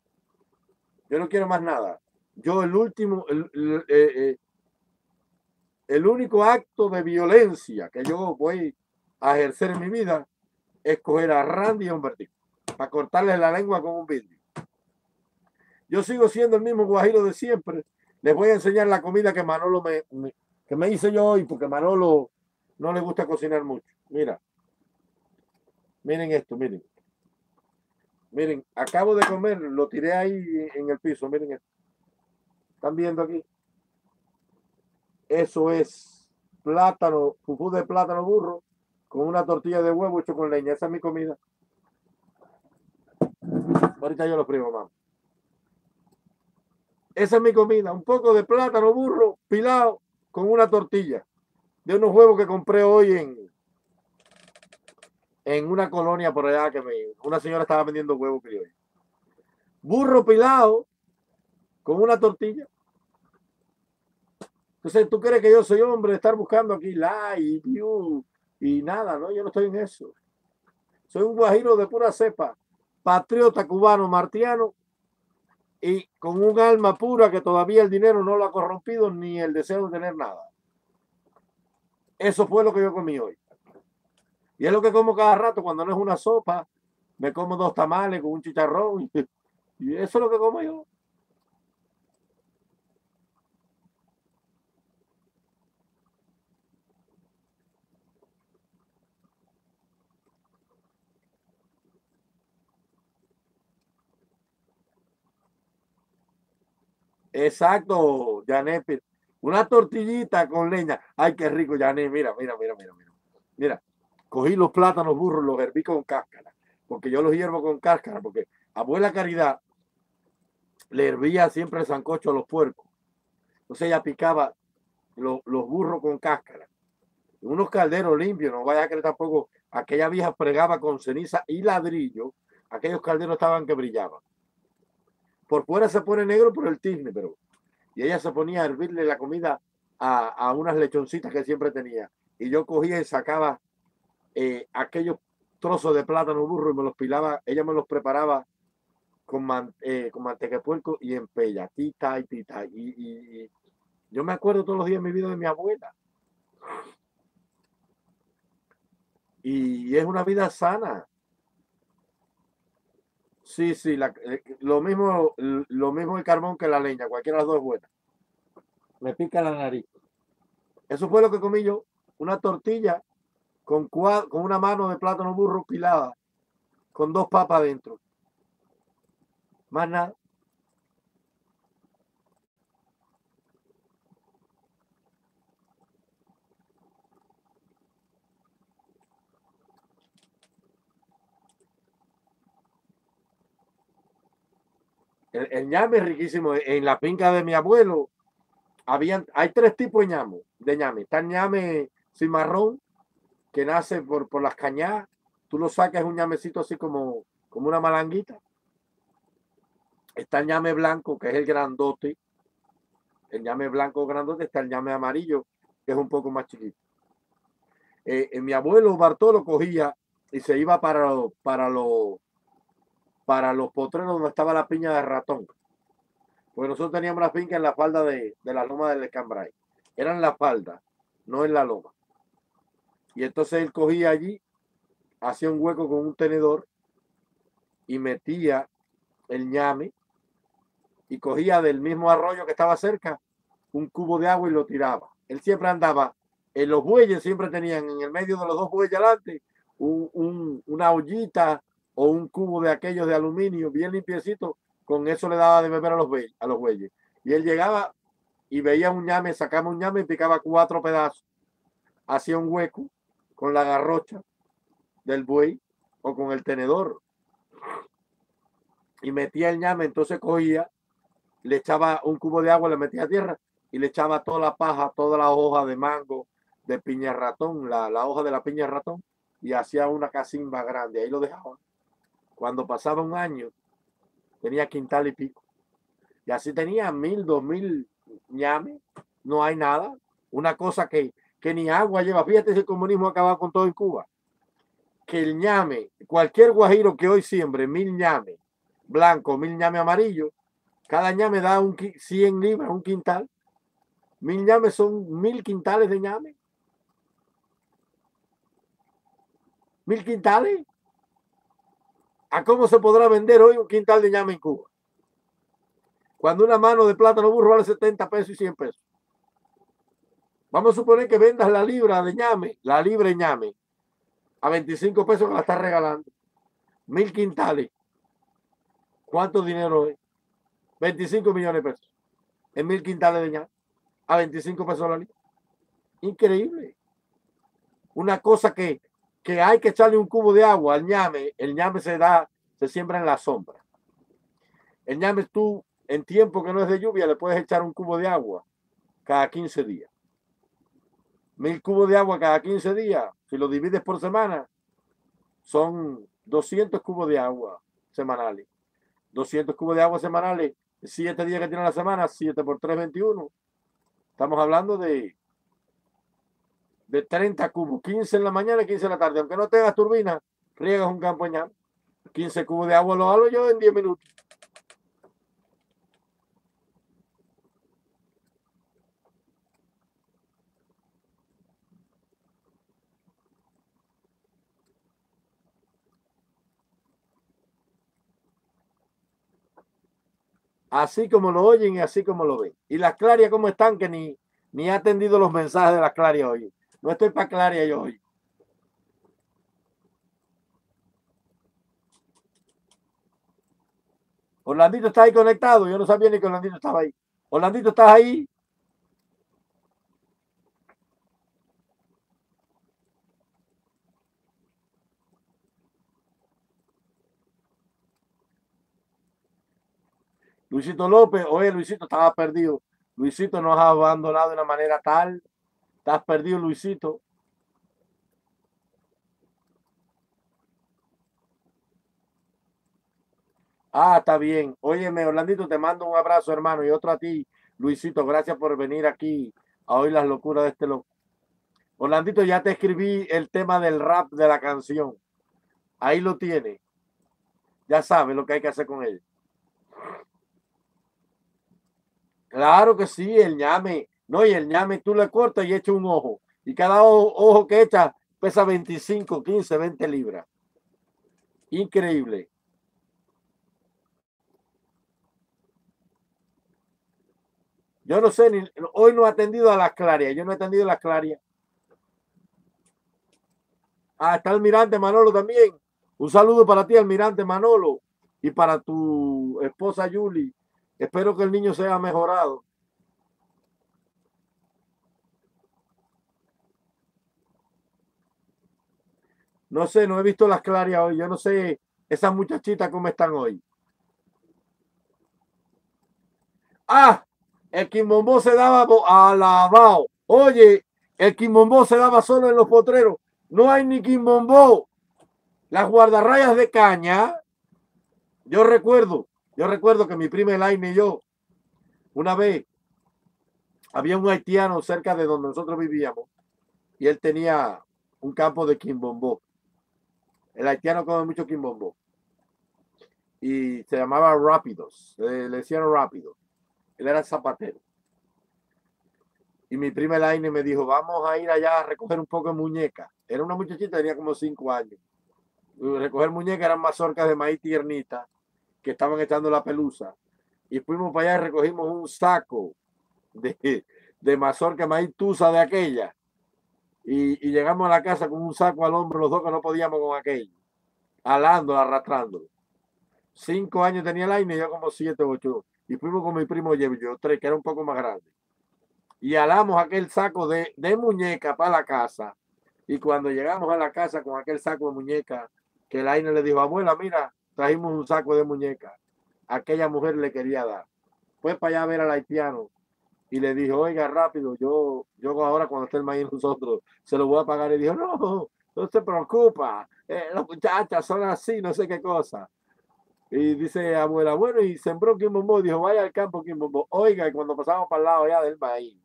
Yo no quiero más nada. Yo el último, el, el, eh, el, único acto de violencia que yo voy a ejercer en mi vida es coger a Randy y a Humbertico para cortarles la lengua con un vidrio. Yo sigo siendo el mismo guajiro de siempre, les voy a enseñar la comida que Manolo me, que me hice yo hoy, porque Manolo no le gusta cocinar mucho. Mira, Miren esto, miren. Miren, acabo de comer, lo tiré ahí en el piso, miren esto. ¿Están viendo aquí? Eso es plátano, fufú de plátano burro con una tortilla de huevo hecho con leña. Esa es mi comida. Ahorita yo lo primo, mamá. Esa es mi comida. Un poco de plátano burro pilado con una tortilla de unos huevos que compré hoy en, en una colonia por allá que me, una señora estaba vendiendo huevos criollos. Burro pilado con una tortilla. Entonces, ¿tú crees que yo soy hombre de estar buscando aquí like y y nada, no? Yo no estoy en eso. Soy un guajiro de pura cepa, patriota cubano martiano y con un alma pura que todavía el dinero no lo ha corrompido ni el deseo de tener nada. Eso fue lo que yo comí hoy. Y es lo que como cada rato cuando no es una sopa. Me como dos tamales con un chicharrón. Y eso es lo que como yo. Exacto, Janet. Una tortillita con leña. Ay, qué rico, Janet. Mira, mira, mira, mira, mira. Mira, cogí los plátanos burros, los herví con cáscara, porque yo los hiervo con cáscara, porque abuela Caridad le hervía siempre el sancocho a los puercos. Entonces ella picaba los, burros con cáscara. Unos calderos limpios, no vaya a creer tampoco, aquella vieja fregaba con ceniza y ladrillo, aquellos calderos estaban que brillaban. Por fuera se pone negro por el tizne, pero... Y ella se ponía a hervirle la comida a, a unas lechoncitas que siempre tenía. Y yo cogía y sacaba eh, aquellos trozos de plátano burro y me los pilaba, ella me los preparaba con, eh, con manteca de puerco y en pella, y tita. Y, yo me acuerdo todos los días en mi vida de mi abuela. Y es una vida sana. Sí, sí, eh, lo mismo lo mismo el carbón que la leña, cualquiera de las dos es buena. Me pica la nariz. Eso fue lo que comí yo, una tortilla con, con una mano de plátano burro pilada, con dos papas adentro. Más nada. El, ñame es riquísimo. En la finca de mi abuelo habían, hay tres tipos de. De ñame. Está el ñame cimarrón, que nace por, por las cañadas, tú lo sacas un ñamecito así como, como una malanguita. Está el ñame blanco, que es el grandote. El ñame blanco grandote está el ñame amarillo, que es un poco más chiquito. Eh, eh, mi abuelo Bartolo cogía y se iba para, para, los, para los potreros donde estaba la piña de ratón. Porque nosotros teníamos la finca en la falda de, de la loma del Cambrai. Era en la falda, no en la loma. Y entonces él cogía allí, hacía un hueco con un tenedor y metía el ñame y cogía del mismo arroyo que estaba cerca un cubo de agua y lo tiraba. Él siempre andaba, en los bueyes siempre tenían en el medio de los dos bueyes adelante una ollita o un cubo de aquellos de aluminio bien limpiecito, con eso le daba de beber a los, bueyes. Y él llegaba y veía un ñame, sacaba un ñame y picaba cuatro pedazos, hacía un hueco con la garrocha del buey o con el tenedor y metía el ñame, entonces cogía, le echaba un cubo de agua, le metía a tierra y le echaba toda la paja, toda la hoja de mango, de piña ratón, la, la hoja de la piña ratón, y hacía una casimba grande, ahí lo dejaba. Cuando pasaba un año, tenía quintal y pico. Y así tenía mil, dos mil ñames, no hay nada. Una cosa que que ni agua lleva. Fíjate si el comunismo acaba con todo en Cuba. Que el ñame, cualquier guajiro que hoy siembre mil ñame blanco, mil ñame amarillo, cada ñame da un 100 libras, un quintal. Mil ñames son mil quintales de ñame. Mil quintales. ¿A cómo se podrá vender hoy un quintal de ñame en Cuba? Cuando una mano de plátano burro vale 70 pesos y 100 pesos. Vamos a suponer que vendas la libra de ñame, la libra de ñame, a 25 pesos que la está regalando. Mil quintales. ¿Cuánto dinero es? 25 millones de pesos. En mil quintales de ñame. A 25 pesos la libra. Increíble. Una cosa que, que hay que echarle un cubo de agua al ñame. El ñame se da, se siembra en la sombra. El ñame tú, en tiempo que no es de lluvia, le puedes echar un cubo de agua cada 15 días. Mil cubos de agua cada 15 días. Si lo divides por semana, son 200 cubos de agua semanales. 200 cubos de agua semanales, 7 días que tiene la semana, 7 por 3, 21. Estamos hablando de, de 30 cubos, 15 en la mañana y 15 en la tarde. Aunque no tengas turbina, riegas un campo en 15 cubos de agua lo hago yo en 10 minutos. así como lo oyen y así como lo ven. Y las clarias como están, que ni, ni ha atendido los mensajes de las clarias hoy. No estoy para claria yo hoy. Orlandito está ahí conectado. Yo no sabía ni que Orlandito estaba ahí. Orlandito, ¿estás ahí? Luisito López, oye Luisito, estaba perdido. Luisito nos ha abandonado de una manera tal. Estás perdido, Luisito. Ah, está bien. Óyeme, Orlandito, te mando un abrazo, hermano, y otro a ti, Luisito. Gracias por venir aquí a oír las locuras de este loco. Orlandito, ya te escribí el tema del rap de la canción. Ahí lo tiene. Ya sabes lo que hay que hacer con él. Claro que sí, el ñame. No, y el ñame tú le cortas y echas un ojo. Y cada ojo, que echa pesa 25, 15, 20 libras. Increíble. Yo no sé, hoy no he atendido a las clarias. Yo no he atendido a las clarias. Ah, está almirante Manolo también. Un saludo para ti, almirante Manolo. Y para tu esposa Julie. Espero que el niño sea mejorado. No sé, no he visto las clarias hoy. Yo no sé esas muchachitas cómo están hoy. Ah, el quimbombó se daba alabado. Oye, el quimbombó se daba solo en los potreros. No hay ni quimbombó. Las guardarrayas de caña. Yo recuerdo yo recuerdo que mi prima Elaine y yo, una vez, había un haitiano cerca de donde nosotros vivíamos y él tenía un campo de quimbombó. El haitiano come mucho quimbombó. Y se llamaba Rápidos. Le, decían Rápido. Él era zapatero. Y mi prima Elaine me dijo, vamos a ir allá a recoger un poco de muñeca. Era una muchachita, tenía como cinco años. Recoger muñeca eran mazorcas de maíz tiernita que estaban echando la pelusa. Y fuimos para allá y recogimos un saco de, de mazorca maíz tusa de aquella. Y, llegamos a la casa con un saco al hombro, los dos que no podíamos con aquello. Alando, arrastrándolo. Cinco años tenía el aire y yo como siete, ocho. Y fuimos con mi primo yo tres, que era un poco más grande. Y alamos aquel saco de, de muñeca para la casa. Y cuando llegamos a la casa con aquel saco de muñeca, que el aire le dijo, abuela, mira, trajimos un saco de muñeca. Aquella mujer le quería dar. Fue para allá a ver al haitiano y le dijo, oiga, rápido, yo, yo ahora cuando esté el maíz nosotros, se lo voy a pagar. Y dijo, no, no se preocupa, eh, las muchachas son así, no sé qué cosa. Y dice abuela, bueno, y sembró Quimbombó, dijo, vaya al campo Quimbombó. Oiga, y cuando pasamos para el lado ya del maíz,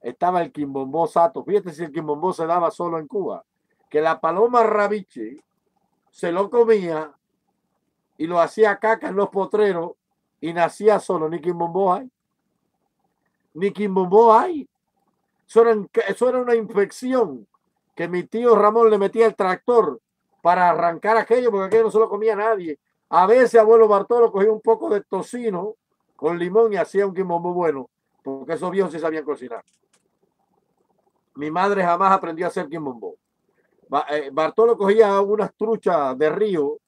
estaba el Quimbombó Sato. Fíjate si el Quimbombó se daba solo en Cuba. Que la paloma rabiche se lo comía y lo hacía caca en los potreros y nacía solo. Ni quimbombó hay. Ni quimbombó hay. Eso era, una infección que mi tío Ramón le metía el tractor para arrancar aquello, porque aquello no se lo comía nadie. A veces abuelo Bartolo cogía un poco de tocino con limón y hacía un quimbombó bueno, porque esos viejos sí sabían cocinar. Mi madre jamás aprendió a hacer quimbombó. eh, Bartolo cogía unas truchas de río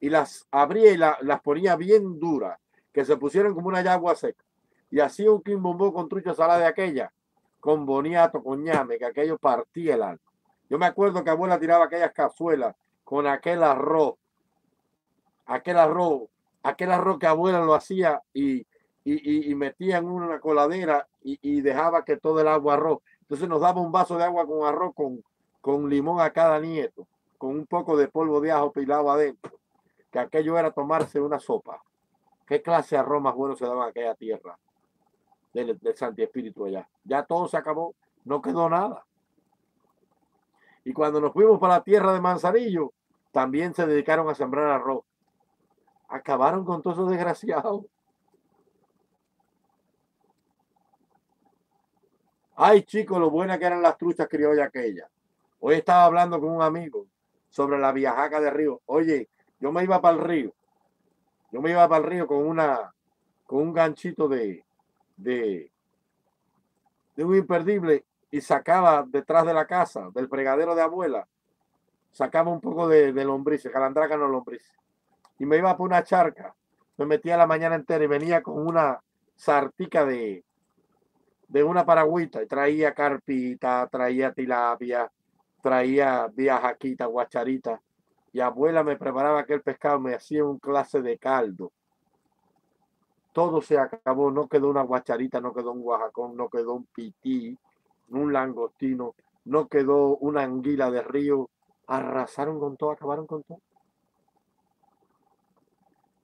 y las abría y las ponía bien duras, que se pusieran como una agua seca. Y hacía un quimbombó con trucha salada de aquella, con boniato, con ñame, que aquello partía el alma. Yo me acuerdo que abuela tiraba aquellas cazuelas con aquel arroz, aquel arroz, aquel arroz que abuela lo hacía y, y, metía en una coladera y, dejaba que todo el agua arroz. Entonces nos daba un vaso de agua con arroz con, con limón a cada nieto, con un poco de polvo de ajo pilado adentro, que aquello era tomarse una sopa. ¿Qué clase de arroz más bueno se daba en aquella tierra del, del Santi Espíritu allá? Ya todo se acabó, no quedó nada. Y cuando nos fuimos para la tierra de Manzanillo, también se dedicaron a sembrar arroz. Acabaron con todos esos desgraciados. Ay, chicos, lo buena que eran las truchas criollas aquellas. Hoy estaba hablando con un amigo sobre la viajaca de río. Oye, yo me iba para el río. Yo me iba para el río con una con un ganchito de de, de un imperdible y sacaba detrás de la casa, del fregadero de abuela, sacaba un poco de, de lombrices, no lombrices. Y me iba por una charca, me metía la mañana entera y venía con una sartica de, de una paragüita y traía carpita, traía tilapia, traía viajaquita, guacharita. Y abuela me preparaba aquel pescado, me hacía un clase de caldo. Todo se acabó, no quedó una guacharita, no quedó un guajacón, no quedó un pití, un langostino, no quedó una anguila de río, arrasaron con todo, acabaron con todo.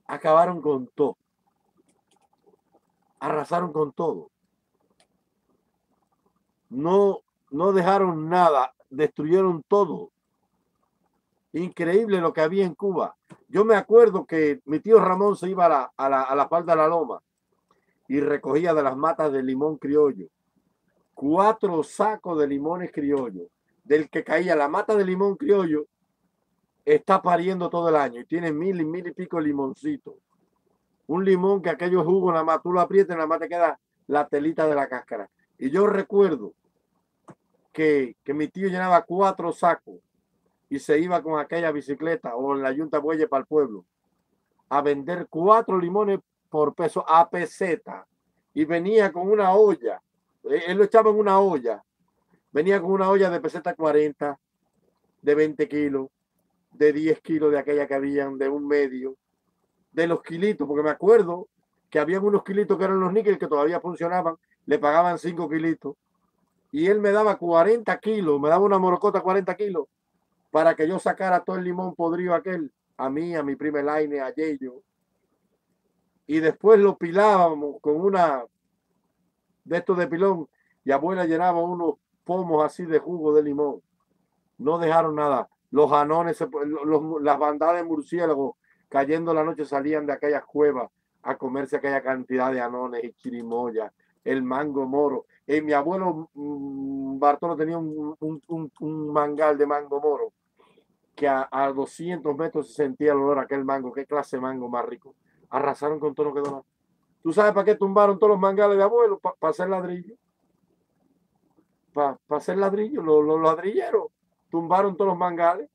Acabaron con todo. Arrasaron con todo. No, no dejaron nada, destruyeron todo. Increíble lo que había en Cuba. Yo me acuerdo que mi tío Ramón se iba a la, a la, a la falda de la loma y recogía de las matas de limón criollo cuatro sacos de limones criollos, del que caía la mata de limón criollo, está pariendo todo el año y tiene mil y mil y pico limoncitos. Un limón que aquellos jugos nada más tú lo aprietas, nada más te queda la telita de la cáscara. Y yo recuerdo que, que mi tío llenaba cuatro sacos y se iba con aquella bicicleta o en la yunta bueye para el pueblo a vender cuatro limones por peso a peseta y venía con una olla eh, él lo echaba en una olla. Venía con una olla de peseta 40, de 20 kilos, de 10 kilos de aquella que habían, de un medio, de los kilitos, porque me acuerdo que habían unos kilitos que eran los níqueles que todavía funcionaban, le pagaban 5 kilitos. Y él me daba 40 kilos, me daba una morocota 40 kilos para que yo sacara todo el limón podrido aquel, a mí, a mi prima Elaine, a Yeyo. Y después lo pilábamos con una de estos de pilón y abuela llenaba unos pomos así de jugo de limón. No dejaron nada. Los anones, las bandadas de murciélagos cayendo la noche salían de aquellas cuevas a comerse aquella cantidad de anones y chirimoya, el mango moro. y eh, mi abuelo mm, Bartolo tenía un, un, mangal de mango moro que a, a, 200 metros se sentía el olor a aquel mango. Qué clase de mango más rico. Arrasaron con todo lo que donó. ¿Tú sabes para qué tumbaron todos los mangales de abuelo? Para hacer ladrillo. Para hacer ladrillo. Los, ladrilleros tumbaron todos los mangales.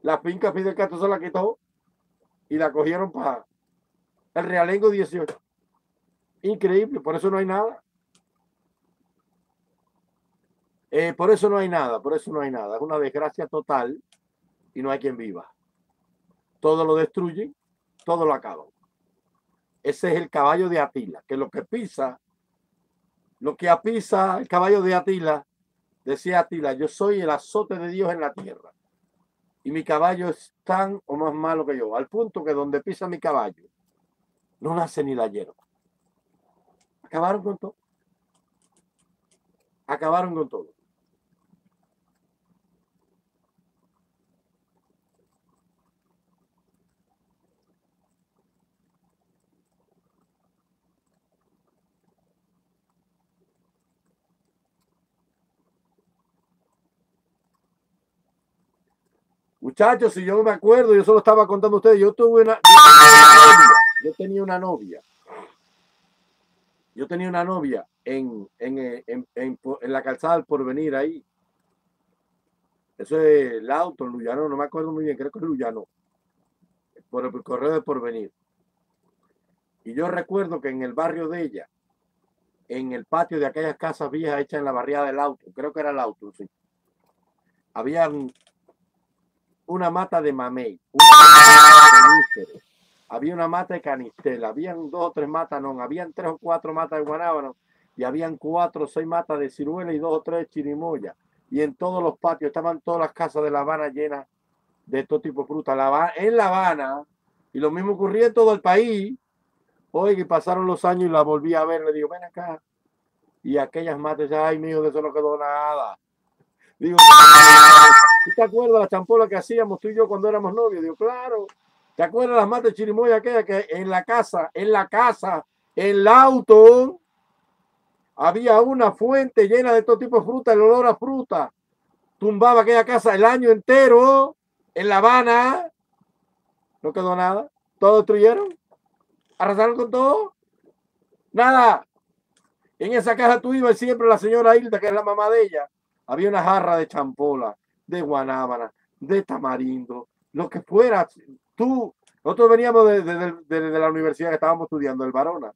La finca Fidel Castro se la quitó y la cogieron para el Realengo 18. Increíble, por eso no hay nada. Eh, por eso no hay nada, por eso no hay nada. Es una desgracia total y no hay quien viva. Todo lo destruyen, todo lo acaban. Ese es el caballo de Atila, que lo que pisa, lo que apisa el caballo de Atila, decía Atila, yo soy el azote de Dios en la tierra. Y mi caballo es tan o más malo que yo, al punto que donde pisa mi caballo, no nace ni la hierba. Acabaron con todo. Acabaron con todo. Muchachos, si yo no me acuerdo, yo solo estaba contando a ustedes, yo tuve una, yo tenía una novia. Yo tenía una novia en, en, en, en, la calzada del porvenir ahí. Eso es el auto, Luyano, no me acuerdo muy bien, creo que es Luyano. Por el correo de porvenir. Y yo recuerdo que en el barrio de ella, en el patio de aquellas casas viejas hechas en la barriada del auto, creo que era el auto, sí. Había una mata de mamey, había una mata de canistela, habían dos o tres matas, no, habían tres o cuatro matas de guanábano y habían cuatro o seis matas de ciruela y dos o tres de chirimoya. Y en todos los patios estaban todas las casas de La Habana llenas de todo tipo de fruta. En La Habana, y lo mismo ocurría en todo el país. Oye, pasaron los años y la volví a ver, le digo, ven acá. Y aquellas matas, ay, mío, de eso no quedó nada. Digo, te acuerdas la champola que hacíamos tú y yo cuando éramos novios? Digo, claro. ¿Te acuerdas las matas de chirimoya aquella que en la casa, en la casa, en el auto, había una fuente llena de todo tipo de fruta, el olor a fruta. Tumbaba aquella casa el año entero en La Habana. No quedó nada. Todo destruyeron. Arrasaron con todo. Nada. En esa casa tú ibas siempre la señora Hilda, que es la mamá de ella. Había una jarra de champola, de guanábana, de tamarindo, lo que fuera. Tú, nosotros veníamos de, la universidad que estábamos estudiando, el Barona,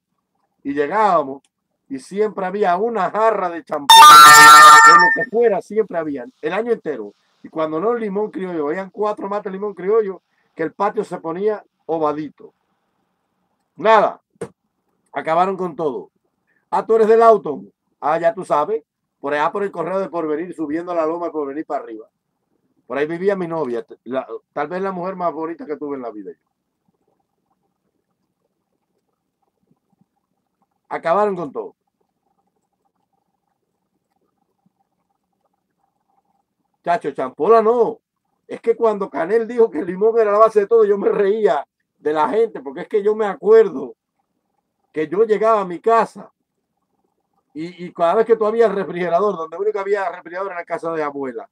y llegábamos y siempre había una jarra de champán, de lo que fuera, siempre había, el año entero. Y cuando no limón criollo, habían cuatro mates de limón criollo, que el patio se ponía ovadito. Nada, acabaron con todo. Ah, tú eres del auto. Ah, ya tú sabes, por allá por el correo de porvenir, subiendo la loma por venir para arriba. Por ahí vivía mi novia, tal vez la mujer más bonita que tuve en la vida. Acabaron con todo. Chacho, champola no. Es que cuando Canel dijo que el limón era la base de todo, yo me reía de la gente, porque es que yo me acuerdo que yo llegaba a mi casa y, cada vez que tú había el refrigerador, donde único había refrigerador en la casa de abuela,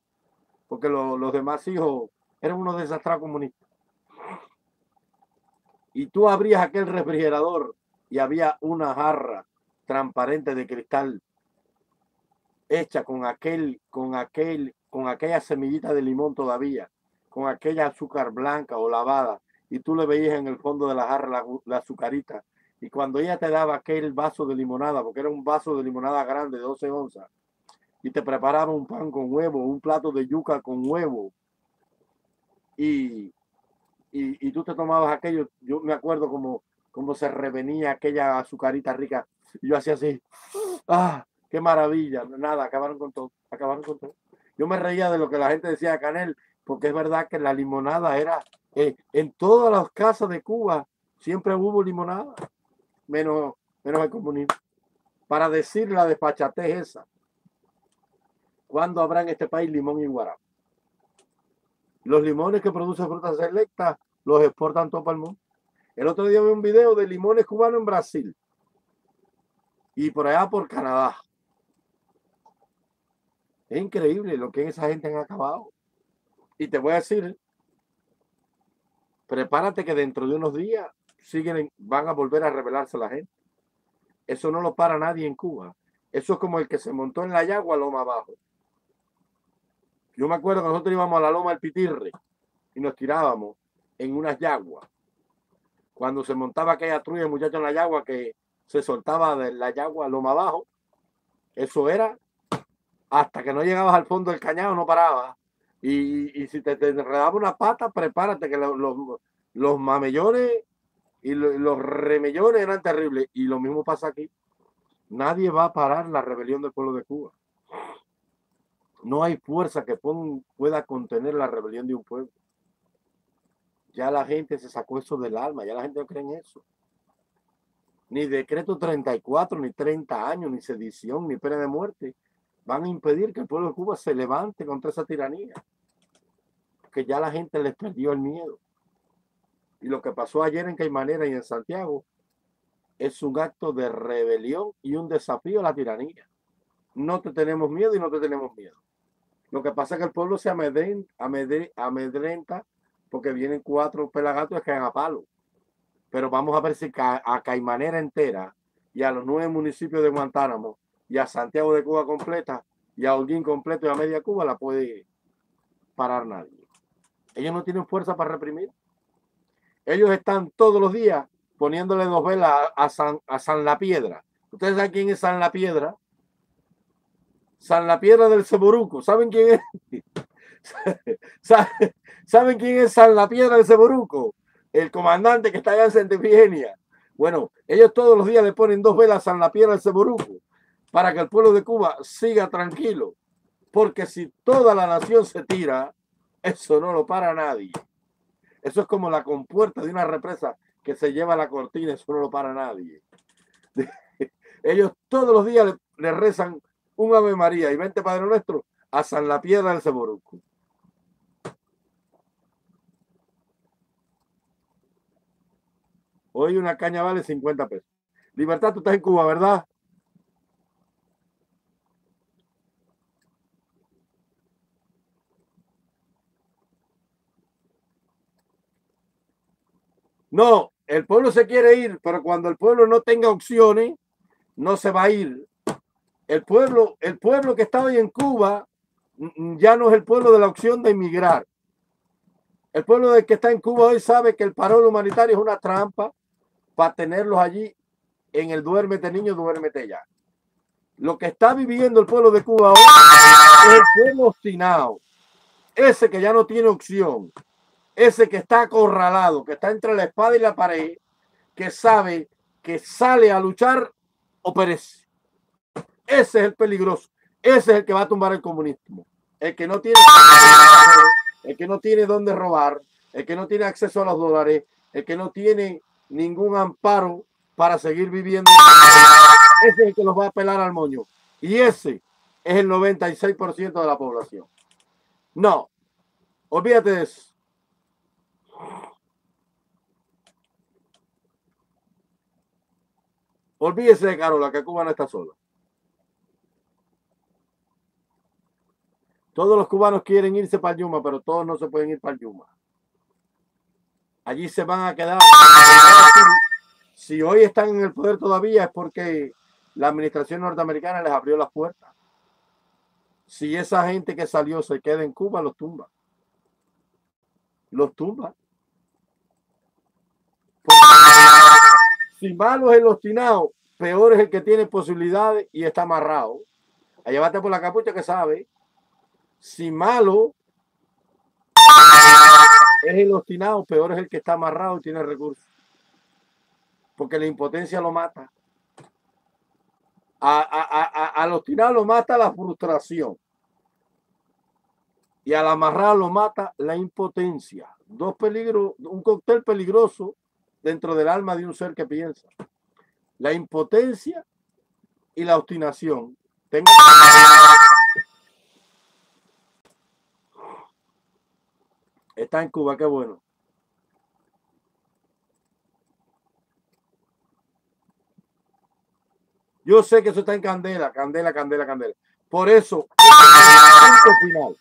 porque los demás hijos eran unos desastrados comunistas. Y tú abrías aquel refrigerador y había una jarra transparente de cristal hecha con aquel, con aquel, con aquella semillita de limón todavía, con aquella azúcar blanca o lavada, y tú le veías en el fondo de la jarra la azucarita. Y cuando ella te daba aquel vaso de limonada, porque era un vaso de limonada grande de 12 onzas, y te preparaba un pan con huevo, un plato de yuca con huevo. Y, y, tú te tomabas aquello, yo me acuerdo como, como se revenía aquella azucarita rica. Y yo hacía así, ¡ah! ¡Qué maravilla! Nada, acabaron con todo, acabaron con todo. Yo me reía de lo que la gente decía de Canel, porque es verdad que la limonada era, eh, en todas las casas de Cuba siempre hubo limonada, menos, menos el comunismo. Para decir la despachatez esa. ¿Cuándo habrá en este país limón y guarapo? Los limones que producen frutas selectas los exportan todo para el mundo. El otro día vi un video de limones cubanos en Brasil y por allá por Canadá. Es increíble lo que esa gente han acabado. Y te voy a decir, prepárate que dentro de unos días siguen, van a volver a revelarse la gente. Eso no lo para nadie en Cuba. Eso es como el que se montó en la yagua loma abajo. Yo me acuerdo que nosotros íbamos a la loma del Pitirre y nos tirábamos en unas yaguas. Cuando se montaba aquella trulla de muchachos en la yagua que se soltaba de la yagua loma abajo, eso era hasta que no llegabas al fondo del cañado, no paraba. Y, si te, enredaba una pata, prepárate que los, los, mamellones y los, remellones eran terribles. Y lo mismo pasa aquí. Nadie va a parar la rebelión del pueblo de Cuba. No hay fuerza que pueda contener la rebelión de un pueblo. Ya la gente se sacó eso del alma, ya la gente no cree en eso. Ni decreto 34, ni 30 años, ni sedición, ni pena de muerte van a impedir que el pueblo de Cuba se levante contra esa tiranía. Que ya la gente les perdió el miedo. Y lo que pasó ayer en Caimanera y en Santiago es un acto de rebelión y un desafío a la tiranía. No te tenemos miedo y no te tenemos miedo. Lo que pasa es que el pueblo se amedrenta, porque vienen cuatro pelagatos que caen a palo. Pero vamos a ver si a Caimanera entera y a los nueve municipios de Guantánamo y a Santiago de Cuba completa y a Holguín completo y a media Cuba la puede parar nadie. Ellos no tienen fuerza para reprimir. Ellos están todos los días poniéndole dos velas a, San, a San La Piedra. ¿Ustedes saben quién es San La Piedra? San La Piedra del Ceboruco. ¿Saben quién es? ¿Saben quién es San La Piedra del Ceboruco? El comandante que está allá en Santa Bueno, ellos todos los días le ponen dos velas a San La Piedra del Ceboruco para que el pueblo de Cuba siga tranquilo. Porque si toda la nación se tira, eso no lo para nadie. Eso es como la compuerta de una represa que se lleva la cortina, eso no lo para nadie. Ellos todos los días le, rezan un Ave María y vente Padre Nuestro a San La Piedra del Ceboruco. Hoy una caña vale 50 pesos. Libertad, tú estás en Cuba, ¿verdad? No, el pueblo se quiere ir, pero cuando el pueblo no tenga opciones, no se va a ir. El pueblo, el pueblo que está hoy en Cuba ya no es el pueblo de la opción de emigrar. El pueblo que está en Cuba hoy sabe que el parol humanitario es una trampa para tenerlos allí en el duérmete niño, duérmete ya. Lo que está viviendo el pueblo de Cuba hoy es el pueblo obstinado, ese que ya no tiene opción, ese que está acorralado, que está entre la espada y la pared, que sabe que sale a luchar o perece. Ese es el peligroso. Ese es el que va a tumbar el comunismo. El que no tiene, el que no tiene dónde robar, el que no tiene acceso a los dólares, el que no tiene ningún amparo para seguir viviendo. Ese es el que los va a pelar al moño. Y ese es el 96% de la población. No, olvídate de eso. Olvídese de Carola, que Cuba no está sola. Todos los cubanos quieren irse para Yuma, pero todos no se pueden ir para Yuma. Allí se van a quedar. Si hoy están en el poder todavía es porque la administración norteamericana les abrió las puertas. Si esa gente que salió se queda en Cuba, los tumba. Los tumba. Si malo es el obstinado, peor es el que tiene posibilidades y está amarrado. A llevarte por la capucha que sabe. Si malo es el obstinado, peor es el que está amarrado y tiene recursos. Porque la impotencia lo mata. al obstinado lo mata la frustración. Y al amarrado lo mata la impotencia. Dos peligros, un cóctel peligroso dentro del alma de un ser que piensa. La impotencia y la obstinación. Está en Cuba, qué bueno. Yo sé que eso está en candela, candela, candela, candela. Por eso, final.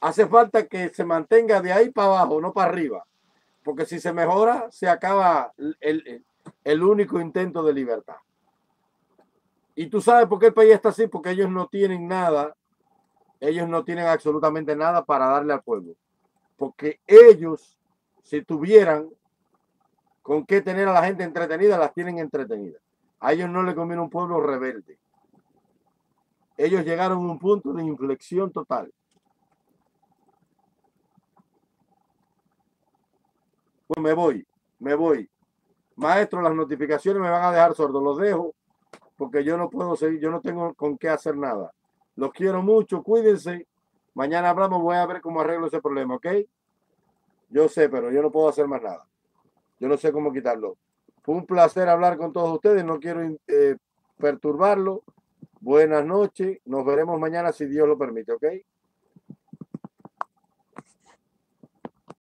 Hace falta que se mantenga de ahí para abajo, no para arriba porque si se mejora, se acaba el, único intento de libertad. Y tú sabes por qué el país está así, porque ellos no tienen nada, ellos no tienen absolutamente nada para darle al pueblo. Porque ellos, si tuvieran con qué tener a la gente entretenida, las tienen entretenidas. A ellos no le conviene un pueblo rebelde. Ellos llegaron a un punto de inflexión total. Pues me voy, me voy. Maestro, las notificaciones me van a dejar sordo. Los dejo porque yo no puedo seguir, yo no tengo con qué hacer nada. Los quiero mucho, cuídense. Mañana hablamos, voy a ver cómo arreglo ese problema, ¿ok? Yo sé, pero yo no puedo hacer más nada. Yo no sé cómo quitarlo. Fue un placer hablar con todos ustedes. No quiero eh, perturbarlo. Buenas noches. Nos veremos mañana si Dios lo permite, ¿ok?